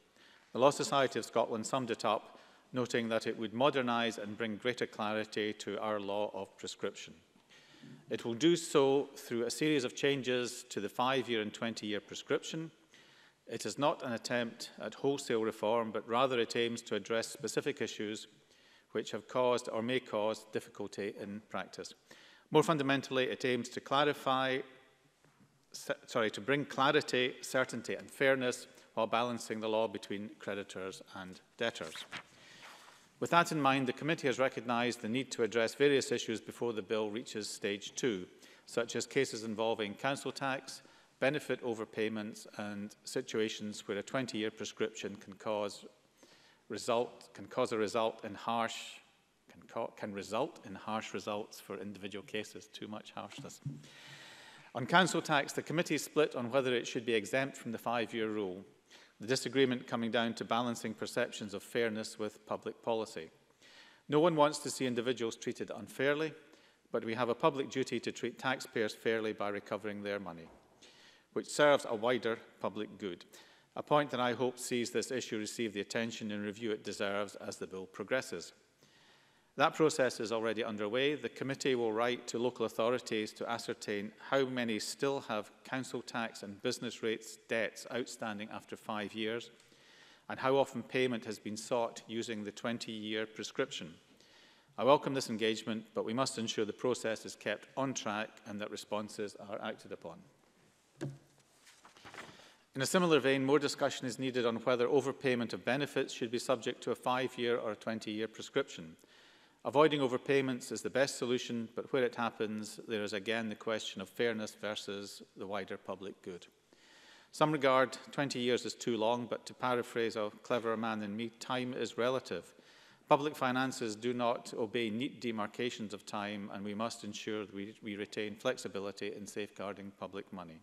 The Law Society of Scotland summed it up, noting that it would modernise and bring greater clarity to our law of prescription. It will do so through a series of changes to the five-year and 20-year prescription. It is not an attempt at wholesale reform, but rather it aims to address specific issues which have caused or may cause difficulty in practice. More fundamentally, it aims to clarify, sorry, to bring clarity, certainty and fairness while balancing the law between creditors and debtors. With that in mind, the committee has recognised the need to address various issues before the bill reaches stage two, such as cases involving council tax, benefit overpayments and situations where a 20-year prescription can cause, result, can cause a result in harsh can result in harsh results for individual cases, too much harshness. On council tax, the committee split on whether it should be exempt from the five-year rule, the disagreement coming down to balancing perceptions of fairness with public policy. No one wants to see individuals treated unfairly, but we have a public duty to treat taxpayers fairly by recovering their money, which serves a wider public good, a point that I hope sees this issue receive the attention and review it deserves as the bill progresses. That process is already underway. The committee will write to local authorities to ascertain how many still have council tax and business rates debts outstanding after five years and how often payment has been sought using the 20-year prescription. I welcome this engagement, but we must ensure the process is kept on track and that responses are acted upon. In a similar vein, more discussion is needed on whether overpayment of benefits should be subject to a five-year or a 20-year prescription. Avoiding overpayments is the best solution, but where it happens, there is again the question of fairness versus the wider public good. Some regard 20 years as too long, but to paraphrase a cleverer man than me, time is relative. Public finances do not obey neat demarcations of time, and we must ensure we, we retain flexibility in safeguarding public money.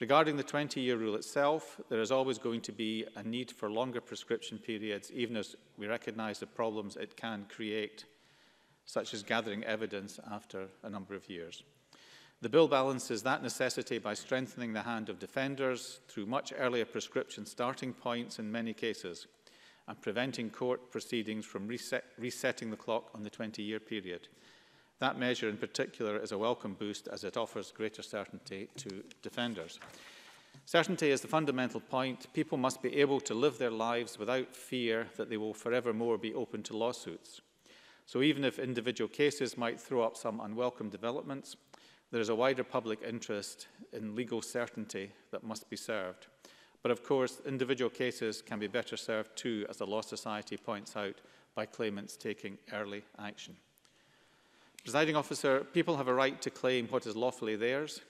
Regarding the 20-year rule itself, there is always going to be a need for longer prescription periods, even as we recognise the problems it can create, such as gathering evidence after a number of years. The bill balances that necessity by strengthening the hand of defenders through much earlier prescription starting points in many cases and preventing court proceedings from reset, resetting the clock on the 20-year period. That measure in particular is a welcome boost as it offers greater certainty to defenders. Certainty is the fundamental point. People must be able to live their lives without fear that they will forevermore be open to lawsuits. So even if individual cases might throw up some unwelcome developments, there is a wider public interest in legal certainty that must be served. But of course, individual cases can be better served too, as the Law Society points out, by claimants taking early action. Presiding officer, people have a right to claim what is lawfully theirs,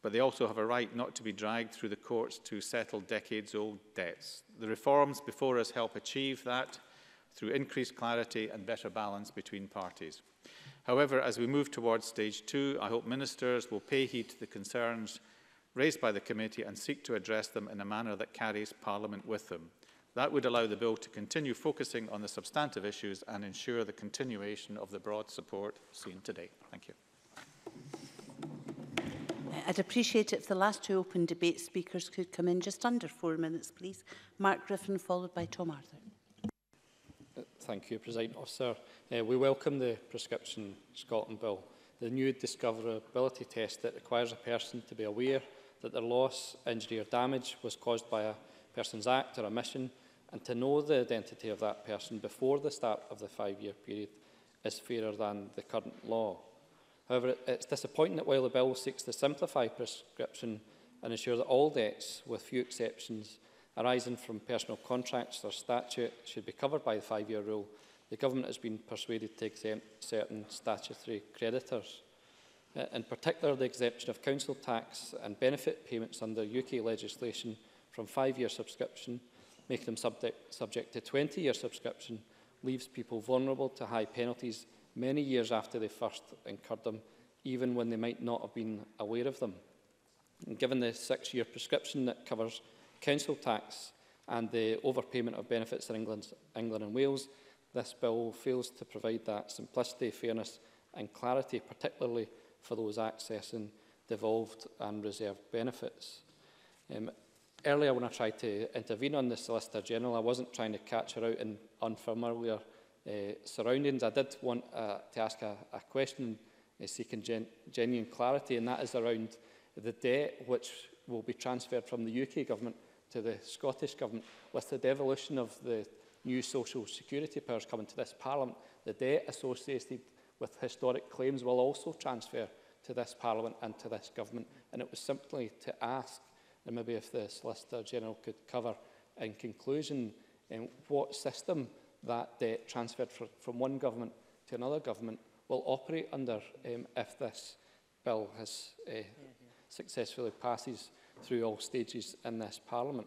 but they also have a right not to be dragged through the courts to settle decades-old debts. The reforms before us help achieve that through increased clarity and better balance between parties. However, as we move towards stage two, I hope ministers will pay heed to the concerns raised by the committee and seek to address them in a manner that carries Parliament with them. That would allow the bill to continue focusing on the substantive issues and ensure the continuation of the broad support seen today. Thank you. I'd appreciate it if the last two open debate speakers could come in just under four minutes, please. Mark Griffin, followed by Tom Arthur. Thank you, President Officer. Uh, we welcome the Prescription Scotland Bill, the new discoverability test that requires a person to be aware that their loss, injury or damage was caused by a person's act or omission and to know the identity of that person before the start of the five-year period is fairer than the current law. However, it's disappointing that while the bill seeks to simplify prescription and ensure that all debts, with few exceptions, arising from personal contracts or statute should be covered by the five-year rule, the government has been persuaded to exempt certain statutory creditors. Uh, in particular, the exemption of council tax and benefit payments under UK legislation from five-year subscription making them subject, subject to 20-year subscription leaves people vulnerable to high penalties many years after they first incurred them, even when they might not have been aware of them. And given the six-year prescription that covers council tax and the overpayment of benefits in England, England and Wales, this bill fails to provide that simplicity, fairness and clarity, particularly for those accessing devolved and reserved benefits. Um, earlier when I tried to intervene on the Solicitor General, I wasn't trying to catch her out in unfamiliar uh, surroundings. I did want uh, to ask a, a question uh, seeking gen genuine clarity, and that is around the debt which will be transferred from the UK government to the Scottish government. With the devolution of the new social security powers coming to this parliament, the debt associated with historic claims will also transfer to this parliament and to this government. And it was simply to ask and maybe if the Solicitor General could cover in conclusion um, what system that debt transferred for, from one government to another government will operate under um, if this bill has uh, yeah, yeah. successfully passes through all stages in this Parliament.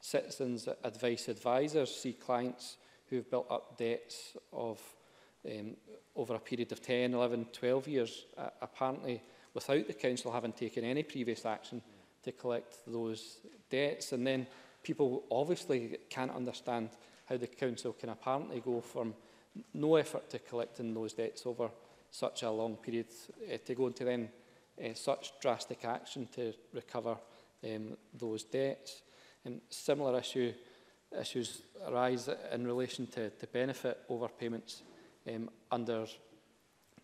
citizens advice advisors see clients who have built up debts of um, over a period of 10, 11, 12 years, uh, apparently without the council having taken any previous action to collect those debts. And then people obviously can't understand how the council can apparently go from no effort to collecting those debts over such a long period uh, to go into then uh, such drastic action to recover um, those debts. And similar issue, issues arise in relation to, to benefit overpayments um, under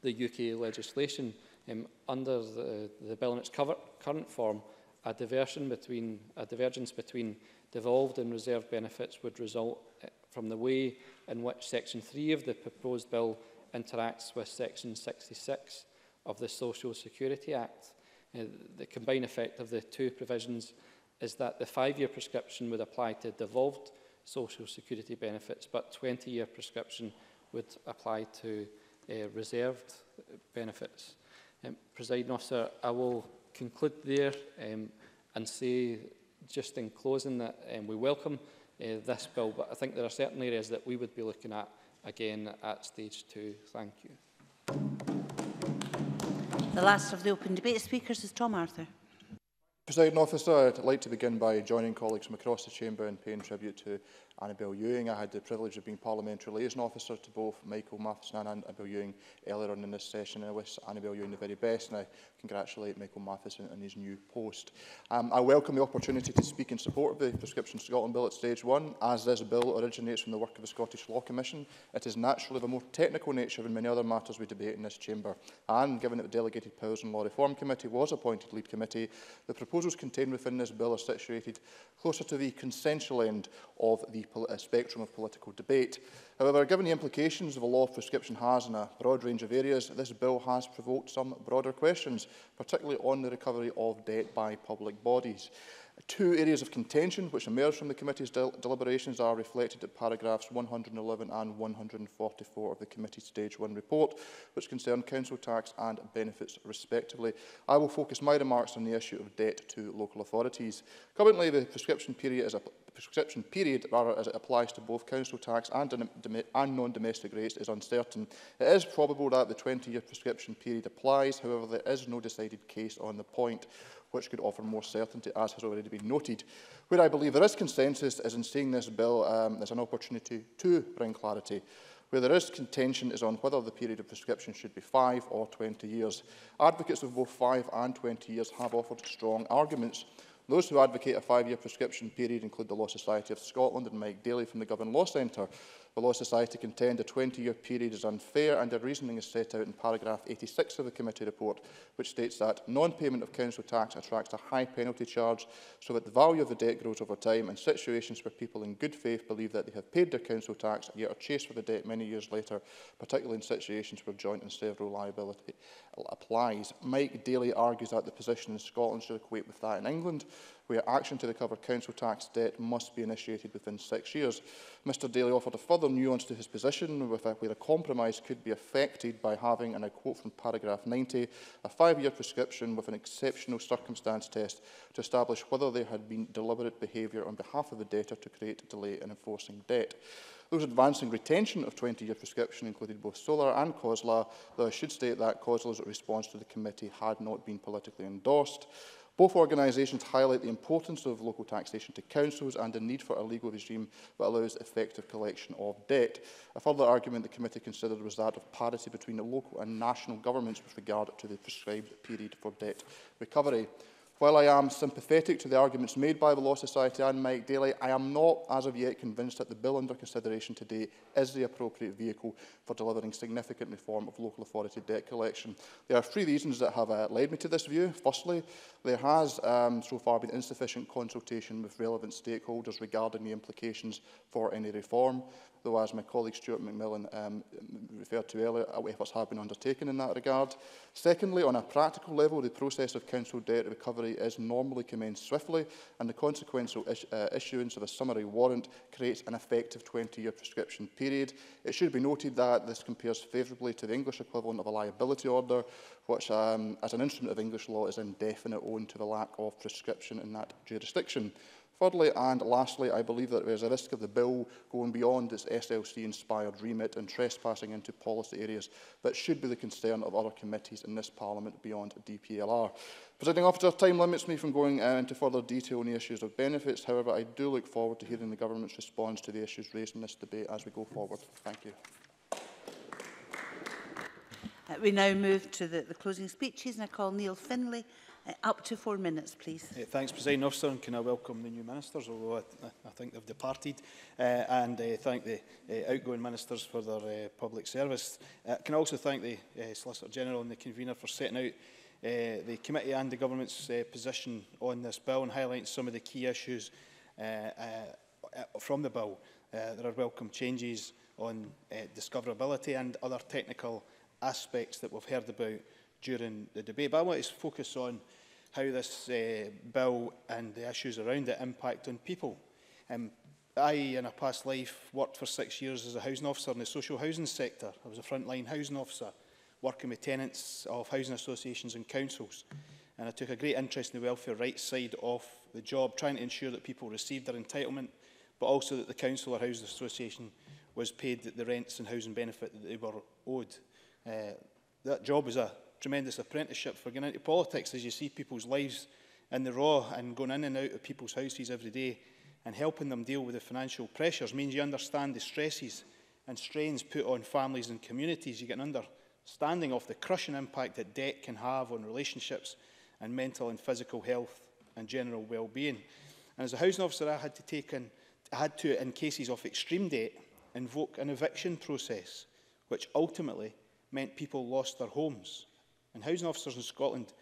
the UK legislation. Um, under the, the bill in its cover, current form, a, diversion between, a divergence between devolved and reserved benefits would result eh, from the way in which Section 3 of the proposed bill interacts with Section 66 of the Social Security Act. Uh, the combined effect of the two provisions is that the five-year prescription would apply to devolved social security benefits, but 20-year prescription would apply to uh, reserved benefits. Um, presiding Officer, I will conclude there um, and say, just in closing, that um, we welcome uh, this bill, but I think there are certain areas that we would be looking at again at stage two. Thank you. The last of the open debate speakers is Tom Arthur. President Officer, I'd like to begin by joining colleagues from across the chamber in paying tribute to Annabelle Ewing. I had the privilege of being Parliamentary Liaison Officer to both Michael Matheson and Annabel Ewing earlier on in this session. And I wish Annabel Ewing the very best and I congratulate Michael Matheson on his new post. Um, I welcome the opportunity to speak in support of the Prescription Scotland Bill at Stage 1. As this bill originates from the work of the Scottish Law Commission, it is naturally of a more technical nature than many other matters we debate in this chamber. And given that the Delegated Powers and Law Reform Committee was appointed lead committee, the proposals contained within this bill are situated closer to the consensual end of the a uh, spectrum of political debate. However, given the implications of a law of prescription has in a broad range of areas, this bill has provoked some broader questions, particularly on the recovery of debt by public bodies. Two areas of contention which emerged from the committee's del deliberations are reflected at paragraphs 111 and 144 of the committee's Stage 1 report, which concern council tax and benefits respectively. I will focus my remarks on the issue of debt to local authorities. Currently, the prescription period is a prescription period, rather as it applies to both council tax and, and non-domestic rates, is uncertain. It is probable that the 20-year prescription period applies, however, there is no decided case on the point which could offer more certainty, as has already been noted. Where I believe there is consensus is in seeing this bill um, as an opportunity to bring clarity. Where there is contention is on whether the period of prescription should be 5 or 20 years. Advocates of both 5 and 20 years have offered strong arguments Those who advocate a five-year prescription period include the Law Society of Scotland and Mike Daly from the Government Law Centre. The Law Society contend a 20-year period is unfair and their reasoning is set out in paragraph 86 of the committee report, which states that non-payment of council tax attracts a high penalty charge so that the value of the debt grows over time and situations where people in good faith believe that they have paid their council tax yet are chased for the debt many years later, particularly in situations where joint and several liability applies. Mike Daly argues that the position in Scotland should equate with that in England where action to recover council tax debt must be initiated within six years. Mr Daly offered a further nuance to his position with a, where a compromise could be affected by having, and I quote from paragraph 90, a five-year prescription with an exceptional circumstance test to establish whether there had been deliberate behaviour on behalf of the debtor to create delay in enforcing debt. Those advancing retention of 20-year prescription included both Solar and COSLA, though I should state that COSLA's response to the committee had not been politically endorsed. Both organisations highlight the importance of local taxation to councils and the need for a legal regime that allows effective collection of debt. A further argument the committee considered was that of parity between the local and national governments with regard to the prescribed period for debt recovery. While I am sympathetic to the arguments made by the Law Society and Mike Daly, I am not, as of yet, convinced that the bill under consideration today is the appropriate vehicle for delivering significant reform of local authority debt collection. There are three reasons that have uh, led me to this view. Firstly, there has um, so far been insufficient consultation with relevant stakeholders regarding the implications for any reform though as my colleague Stuart McMillan um, referred to earlier, efforts uh, have been undertaken in that regard. Secondly, on a practical level, the process of council debt recovery is normally commenced swiftly, and the consequential is uh, issuance of a summary warrant creates an effective 20-year prescription period. It should be noted that this compares favourably to the English equivalent of a liability order, which, um, as an instrument of English law, is indefinite owing to the lack of prescription in that jurisdiction. Thirdly, and lastly, I believe that there is a risk of the bill going beyond its SLC-inspired remit and trespassing into policy areas that should be the concern of other committees in this Parliament beyond DPLR. Presiding officer, time limits me from going uh, into further detail on the issues of benefits. However, I do look forward to hearing the government's response to the issues raised in this debate as we go forward. Thank you. Uh, we now move to the, the closing speeches and I call Neil Finlay Uh, up to four minutes, please. Yeah, thanks, President Officer, and can I welcome the new ministers, although I, I think they've departed, uh, and uh, thank the uh, outgoing ministers for their uh, public service. Uh, can I also thank the uh, Solicitor General and the convener for setting out uh, the committee and the government's uh, position on this bill and highlighting some of the key issues uh, uh, uh from the bill. Uh, there are welcome changes on uh, discoverability and other technical aspects that we've heard about during the debate. But I want to focus on how this uh, bill and the issues around it impact on people. Um, I, in a past life, worked for six years as a housing officer in the social housing sector. I was a frontline housing officer, working with tenants of housing associations and councils. And I took a great interest in the welfare rights side of the job, trying to ensure that people received their entitlement, but also that the council or housing association was paid the rents and housing benefit that they were owed. Uh, that job was a tremendous apprenticeship for going into politics as you see people's lives in the raw and going in and out of people's houses every day and helping them deal with the financial pressures means you understand the stresses and strains put on families and communities. You get an understanding of the crushing impact that debt can have on relationships and mental and physical health and general well-being. And as a housing officer, I had to take in, had to, in cases of extreme debt, invoke an eviction process, which ultimately meant people lost their homes. And housing officers in Scotland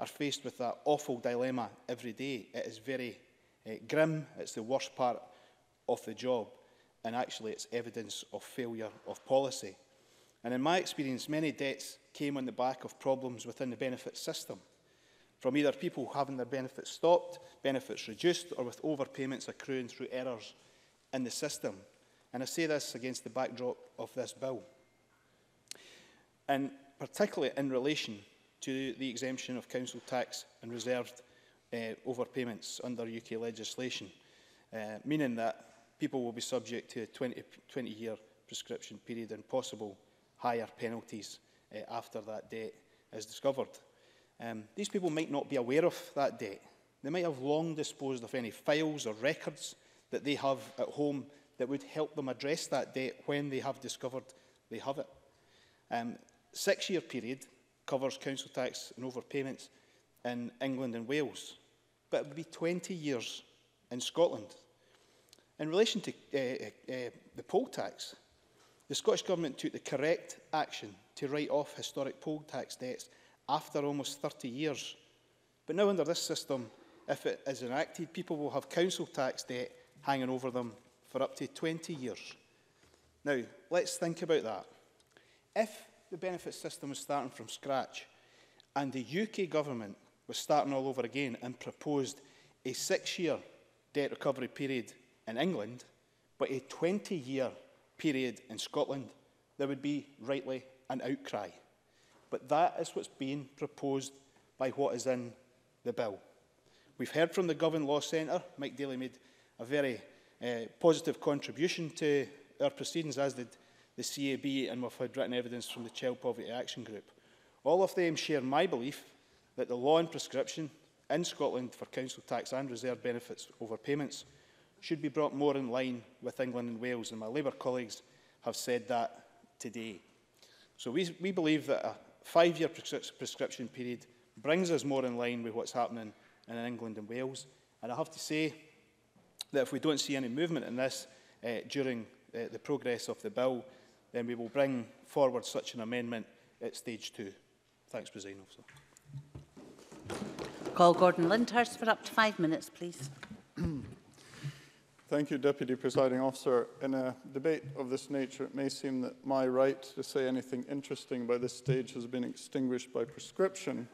are faced with that awful dilemma every day. It is very uh, grim, it's the worst part of the job, and actually it's evidence of failure of policy. And in my experience, many debts came on the back of problems within the benefits system, from either people having their benefits stopped, benefits reduced, or with overpayments accruing through errors in the system. And I say this against the backdrop of this bill. And particularly in relation to the exemption of council tax and reserved uh, overpayments under UK legislation, uh, meaning that people will be subject to a 20-year prescription period and possible higher penalties uh, after that debt is discovered. Um, these people might not be aware of that debt. They might have long disposed of any files or records that they have at home that would help them address that debt when they have discovered they have it. Um, six-year period covers council tax and overpayments in England and Wales, but it would be 20 years in Scotland. In relation to uh, uh, the poll tax, the Scottish Government took the correct action to write off historic poll tax debts after almost 30 years. But now under this system, if it is enacted, people will have council tax debt hanging over them for up to 20 years. Now, let's think about that. If the benefit system was starting from scratch and the UK government was starting all over again and proposed a six-year debt recovery period in England, but a 20-year period in Scotland, there would be rightly an outcry. But that is what's being proposed by what is in the bill. We've heard from the Govern Law Centre. Mike Daly made a very uh, positive contribution to our proceedings, as did the CAB, and we've had written evidence from the Child Poverty Action Group. All of them share my belief that the law and prescription in Scotland for council tax and reserve benefits over payments should be brought more in line with England and Wales, and my Labour colleagues have said that today. So we, we believe that a five-year prescri prescription period brings us more in line with what's happening in England and Wales. And I have to say that if we don't see any movement in this uh, during uh, the progress of the bill, then we will bring forward such an amendment at stage two. Thanks, President Officer. Call Gordon Lyndhurst for up to five minutes, please. Thank you, Deputy Presiding Officer. In a debate of this nature, it may seem that my right to say anything interesting by this stage has been extinguished by prescription.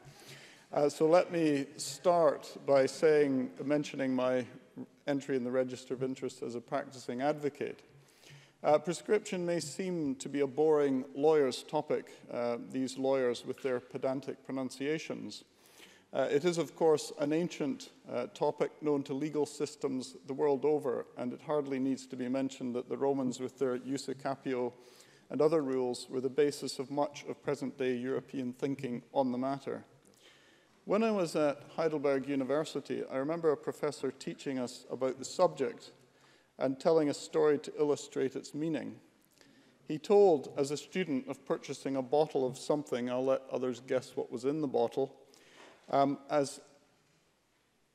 Uh, so let me start by saying, mentioning my entry in the Register of Interest as a practicing advocate. Uh, prescription may seem to be a boring lawyer's topic, uh, these lawyers with their pedantic pronunciations. Uh, it is, of course, an ancient uh, topic known to legal systems the world over, and it hardly needs to be mentioned that the Romans, with their usa capio and other rules, were the basis of much of present-day European thinking on the matter. When I was at Heidelberg University, I remember a professor teaching us about the subject, and telling a story to illustrate its meaning. He told, as a student, of purchasing a bottle of something, I'll let others guess what was in the bottle, um, as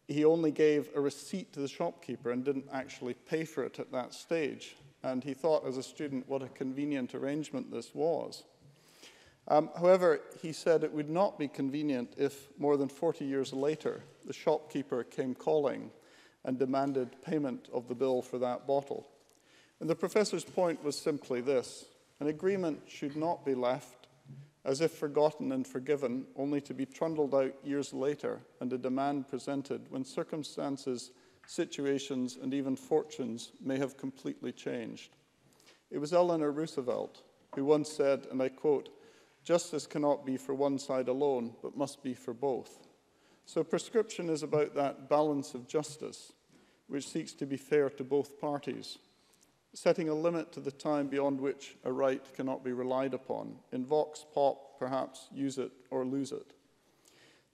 he only gave a receipt to the shopkeeper and didn't actually pay for it at that stage. And he thought, as a student, what a convenient arrangement this was. Um, however, he said it would not be convenient if, more than 40 years later, the shopkeeper came calling and demanded payment of the bill for that bottle. And the professor's point was simply this an agreement should not be left as if forgotten and forgiven, only to be trundled out years later and a demand presented when circumstances, situations, and even fortunes may have completely changed. It was Eleanor Roosevelt who once said, and I quote, Justice cannot be for one side alone, but must be for both. So prescription is about that balance of justice, which seeks to be fair to both parties, setting a limit to the time beyond which a right cannot be relied upon. In vox pop, perhaps, use it or lose it.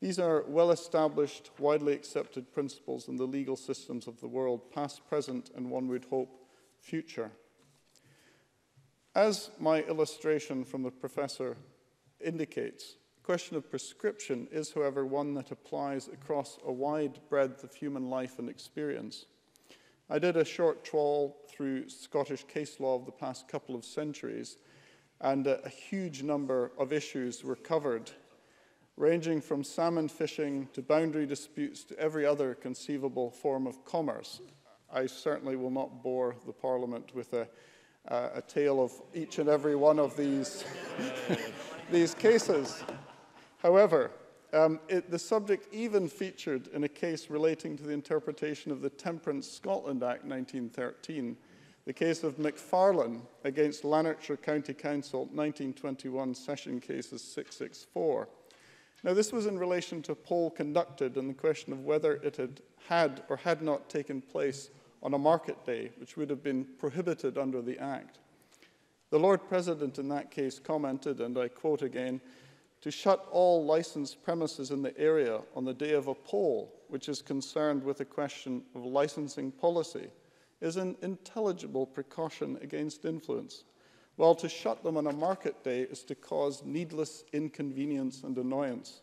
These are well-established, widely accepted principles in the legal systems of the world, past, present, and one would hope, future. As my illustration from the professor indicates, the question of prescription is, however, one that applies across a wide breadth of human life and experience. I did a short trawl through Scottish case law of the past couple of centuries, and a, a huge number of issues were covered, ranging from salmon fishing to boundary disputes to every other conceivable form of commerce. I certainly will not bore the Parliament with a, uh, a tale of each and every one of these, these cases. However, um, it, the subject even featured in a case relating to the interpretation of the Temperance Scotland Act 1913, the case of McFarlane against Lanarkshire County Council 1921 Session Cases 664. Now, this was in relation to a poll conducted on the question of whether it had had or had not taken place on a market day, which would have been prohibited under the Act. The Lord President in that case commented, and I quote again, to shut all licensed premises in the area on the day of a poll, which is concerned with the question of licensing policy, is an intelligible precaution against influence, while to shut them on a market day is to cause needless inconvenience and annoyance.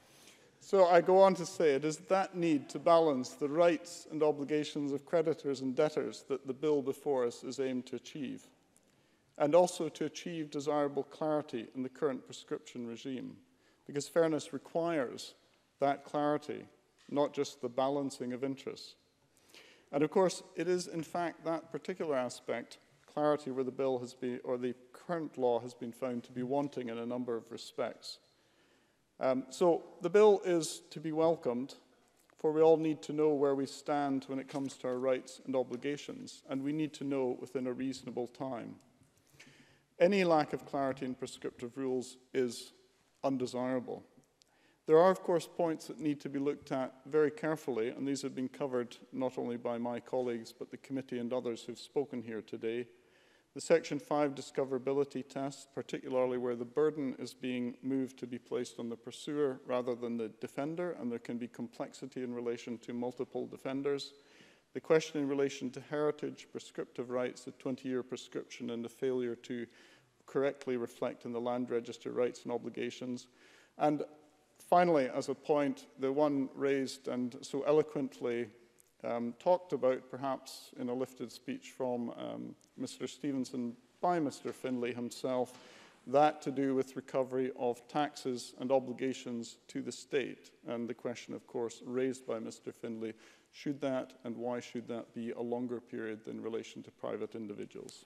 So I go on to say it is that need to balance the rights and obligations of creditors and debtors that the bill before us is aimed to achieve, and also to achieve desirable clarity in the current prescription regime, because fairness requires that clarity, not just the balancing of interests. And of course, it is in fact that particular aspect, clarity where the bill has been, or the current law has been found to be wanting in a number of respects. Um, so the bill is to be welcomed, for we all need to know where we stand when it comes to our rights and obligations, and we need to know within a reasonable time. Any lack of clarity in prescriptive rules is undesirable. There are, of course, points that need to be looked at very carefully, and these have been covered not only by my colleagues, but the committee and others who've spoken here today. The Section 5 discoverability test, particularly where the burden is being moved to be placed on the pursuer rather than the defender, and there can be complexity in relation to multiple defenders. The question in relation to heritage, prescriptive rights, the 20-year prescription and the failure to correctly reflect in the land register rights and obligations. And finally, as a point, the one raised and so eloquently um, talked about, perhaps in a lifted speech from um, Mr. Stevenson by Mr. Finlay himself, that to do with recovery of taxes and obligations to the state. And the question, of course, raised by Mr. Finlay, should that and why should that be a longer period than relation to private individuals?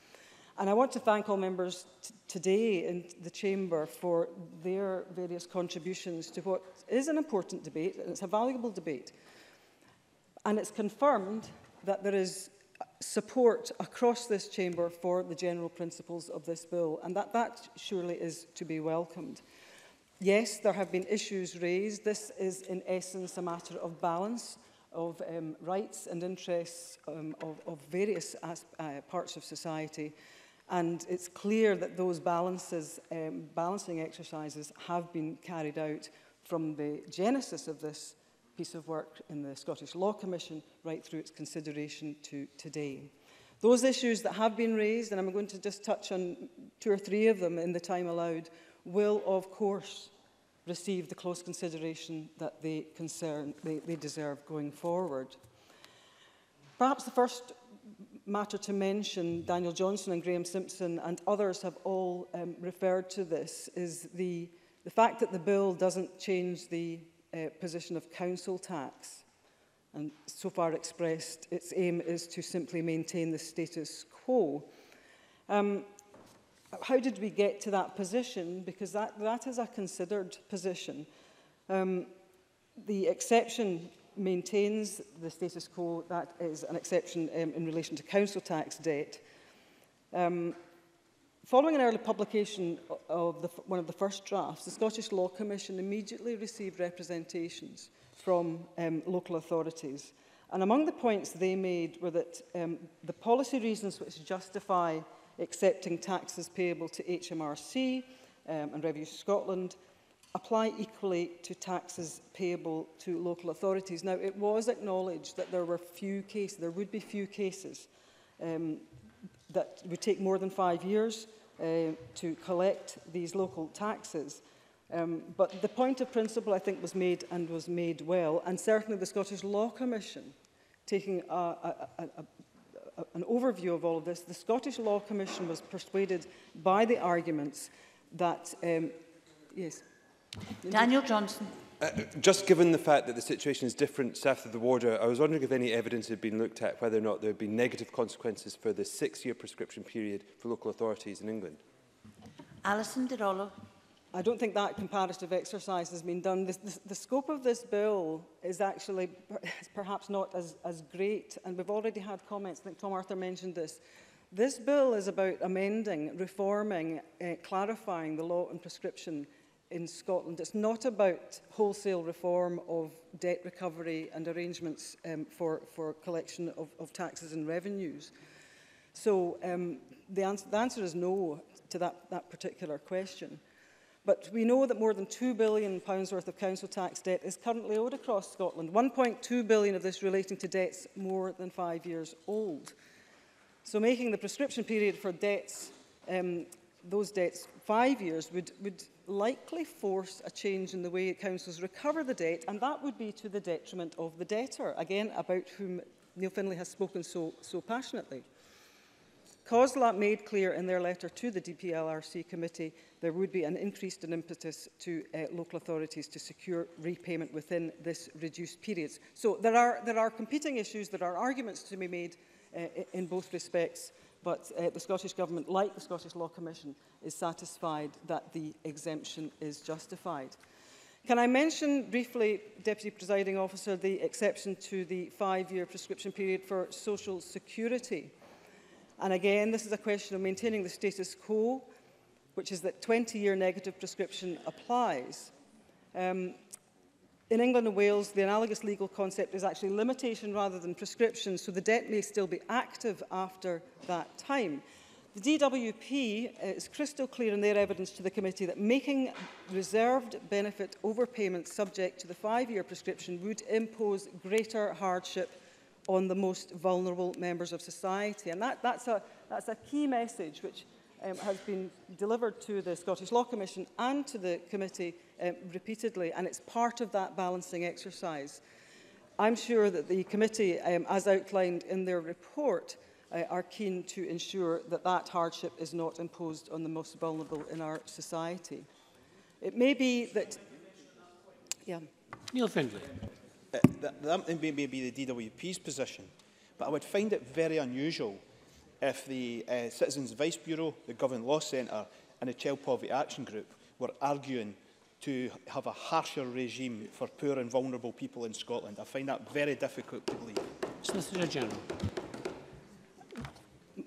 And I want to thank all members today in the Chamber for their various contributions to what is an important debate, and it's a valuable debate. And it's confirmed that there is support across this chamber for the general principles of this bill, and that that surely is to be welcomed. Yes, there have been issues raised. This is, in essence, a matter of balance of um, rights and interests um, of, of various uh, parts of society. And it's clear that those balances, um, balancing exercises have been carried out from the genesis of this piece of work in the Scottish Law Commission right through its consideration to today. Those issues that have been raised, and I'm going to just touch on two or three of them in the time allowed, will of course receive the close consideration that they, concern, they, they deserve going forward. Perhaps the first matter to mention, Daniel Johnson and Graham Simpson and others have all um, referred to this, is the, the fact that the bill doesn't change the uh, position of council tax and so far expressed its aim is to simply maintain the status quo. Um, how did we get to that position? Because that, that is a considered position. Um, the exception maintains the status quo. That is an exception um, in relation to council tax debt. Um, following an early publication of the, one of the first drafts, the Scottish Law Commission immediately received representations from um, local authorities. And among the points they made were that um, the policy reasons which justify accepting taxes payable to HMRC um, and Revenue Scotland apply equally to taxes payable to local authorities. Now, it was acknowledged that there were few cases, there would be few cases um, that would take more than five years uh, to collect these local taxes. Um, but the point of principle, I think, was made and was made well, and certainly the Scottish Law Commission, taking a, a, a, a, an overview of all of this, the Scottish Law Commission was persuaded by the arguments that... Um, yes. Daniel Johnson. Uh, just given the fact that the situation is different south of the border, I was wondering if any evidence had been looked at whether or not there had been negative consequences for the six-year prescription period for local authorities in England. Alison DiRollo. I don't think that comparative exercise has been done. This, this, the scope of this bill is actually per, is perhaps not as, as great, and we've already had comments, I think Tom Arthur mentioned this. This bill is about amending, reforming, uh, clarifying the law on prescription in Scotland. It's not about wholesale reform of debt recovery and arrangements um, for, for collection of, of taxes and revenues. So um, the, answer, the answer is no to that, that particular question. But we know that more than £2 billion pounds worth of council tax debt is currently owed across Scotland, £1.2 billion of this relating to debts more than five years old. So making the prescription period for debts, um, those debts, five years would, would likely force a change in the way councils recover the debt, and that would be to the detriment of the debtor, again, about whom Neil Finlay has spoken so, so passionately. COSLA made clear in their letter to the DPLRC committee there would be an increase in impetus to uh, local authorities to secure repayment within this reduced period. So there are, there are competing issues, there are arguments to be made uh, in both respects, but uh, the Scottish Government, like the Scottish Law Commission, is satisfied that the exemption is justified. Can I mention briefly, Deputy Presiding Officer, the exception to the five-year prescription period for social security? And again, this is a question of maintaining the status quo, which is that 20-year negative prescription applies. Um, In England and Wales, the analogous legal concept is actually limitation rather than prescription, so the debt may still be active after that time. The DWP uh, is crystal clear in their evidence to the committee that making reserved benefit overpayments subject to the five-year prescription would impose greater hardship on the most vulnerable members of society. And that, that's, a, that's a key message which um, has been delivered to the Scottish Law Commission and to the committee um, repeatedly, and it's part of that balancing exercise. I'm sure that the committee, um, as outlined in their report, uh, are keen to ensure that that hardship is not imposed on the most vulnerable in our society. It may be that... Yeah. Neil Findlay. Uh, that, that may be the DWP's position, but I would find it very unusual if the uh, Citizens Advice Bureau, the Government Law Centre and the Child Poverty Action Group were arguing to have a harsher regime for poor and vulnerable people in Scotland. I find that very difficult to believe. Solicitor General.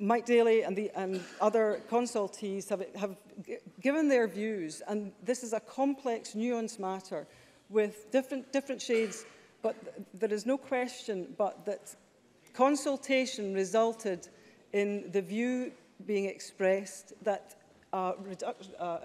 Mike Daly and, the, and other consultees have, have given their views, and this is a complex, nuanced matter with different, different shades, but th there is no question but that consultation resulted in the view being expressed that a uh, uh,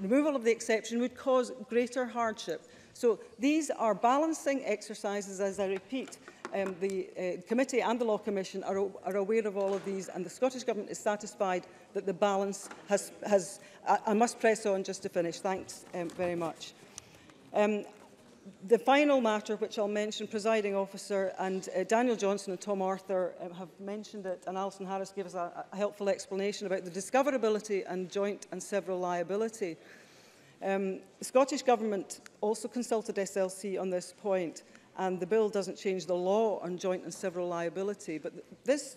removal of the exception would cause greater hardship. So these are balancing exercises, as I repeat. Um, the uh, committee and the Law Commission are, are aware of all of these, and the Scottish Government is satisfied that the balance has... has I, I must press on just to finish. Thanks um, very much. Um, the final matter, which I'll mention, presiding officer and uh, Daniel Johnson and Tom Arthur um, have mentioned it, and Alison Harris gave us a, a helpful explanation about the discoverability and joint and several liability. Um, the Scottish Government also consulted SLC on this point, and the bill doesn't change the law on joint and several liability. But th this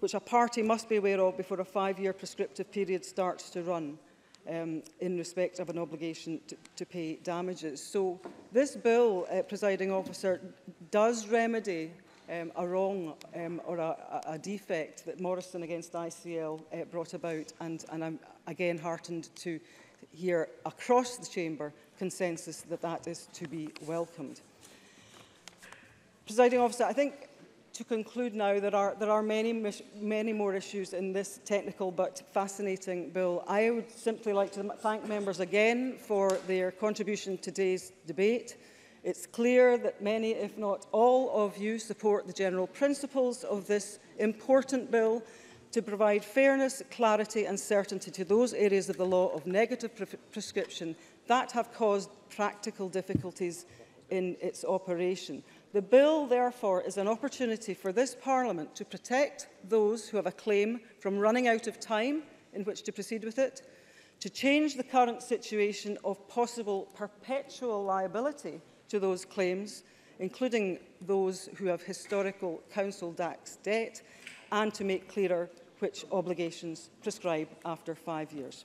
which a party must be aware of before a five-year prescriptive period starts to run um, in respect of an obligation to, to pay damages. So this bill, uh, presiding officer, does remedy um, a wrong um, or a, a defect that Morrison against ICL uh, brought about and, and I'm again heartened to hear across the chamber consensus that that is to be welcomed. Presiding officer, I think to conclude now, there are, there are many, many more issues in this technical but fascinating bill. I would simply like to thank members again for their contribution to today's debate. It's clear that many, if not all of you, support the general principles of this important bill to provide fairness, clarity and certainty to those areas of the law of negative pre prescription that have caused practical difficulties in its operation. The bill, therefore, is an opportunity for this Parliament to protect those who have a claim from running out of time in which to proceed with it, to change the current situation of possible perpetual liability to those claims, including those who have historical council DAX debt, and to make clearer which obligations prescribe after five years.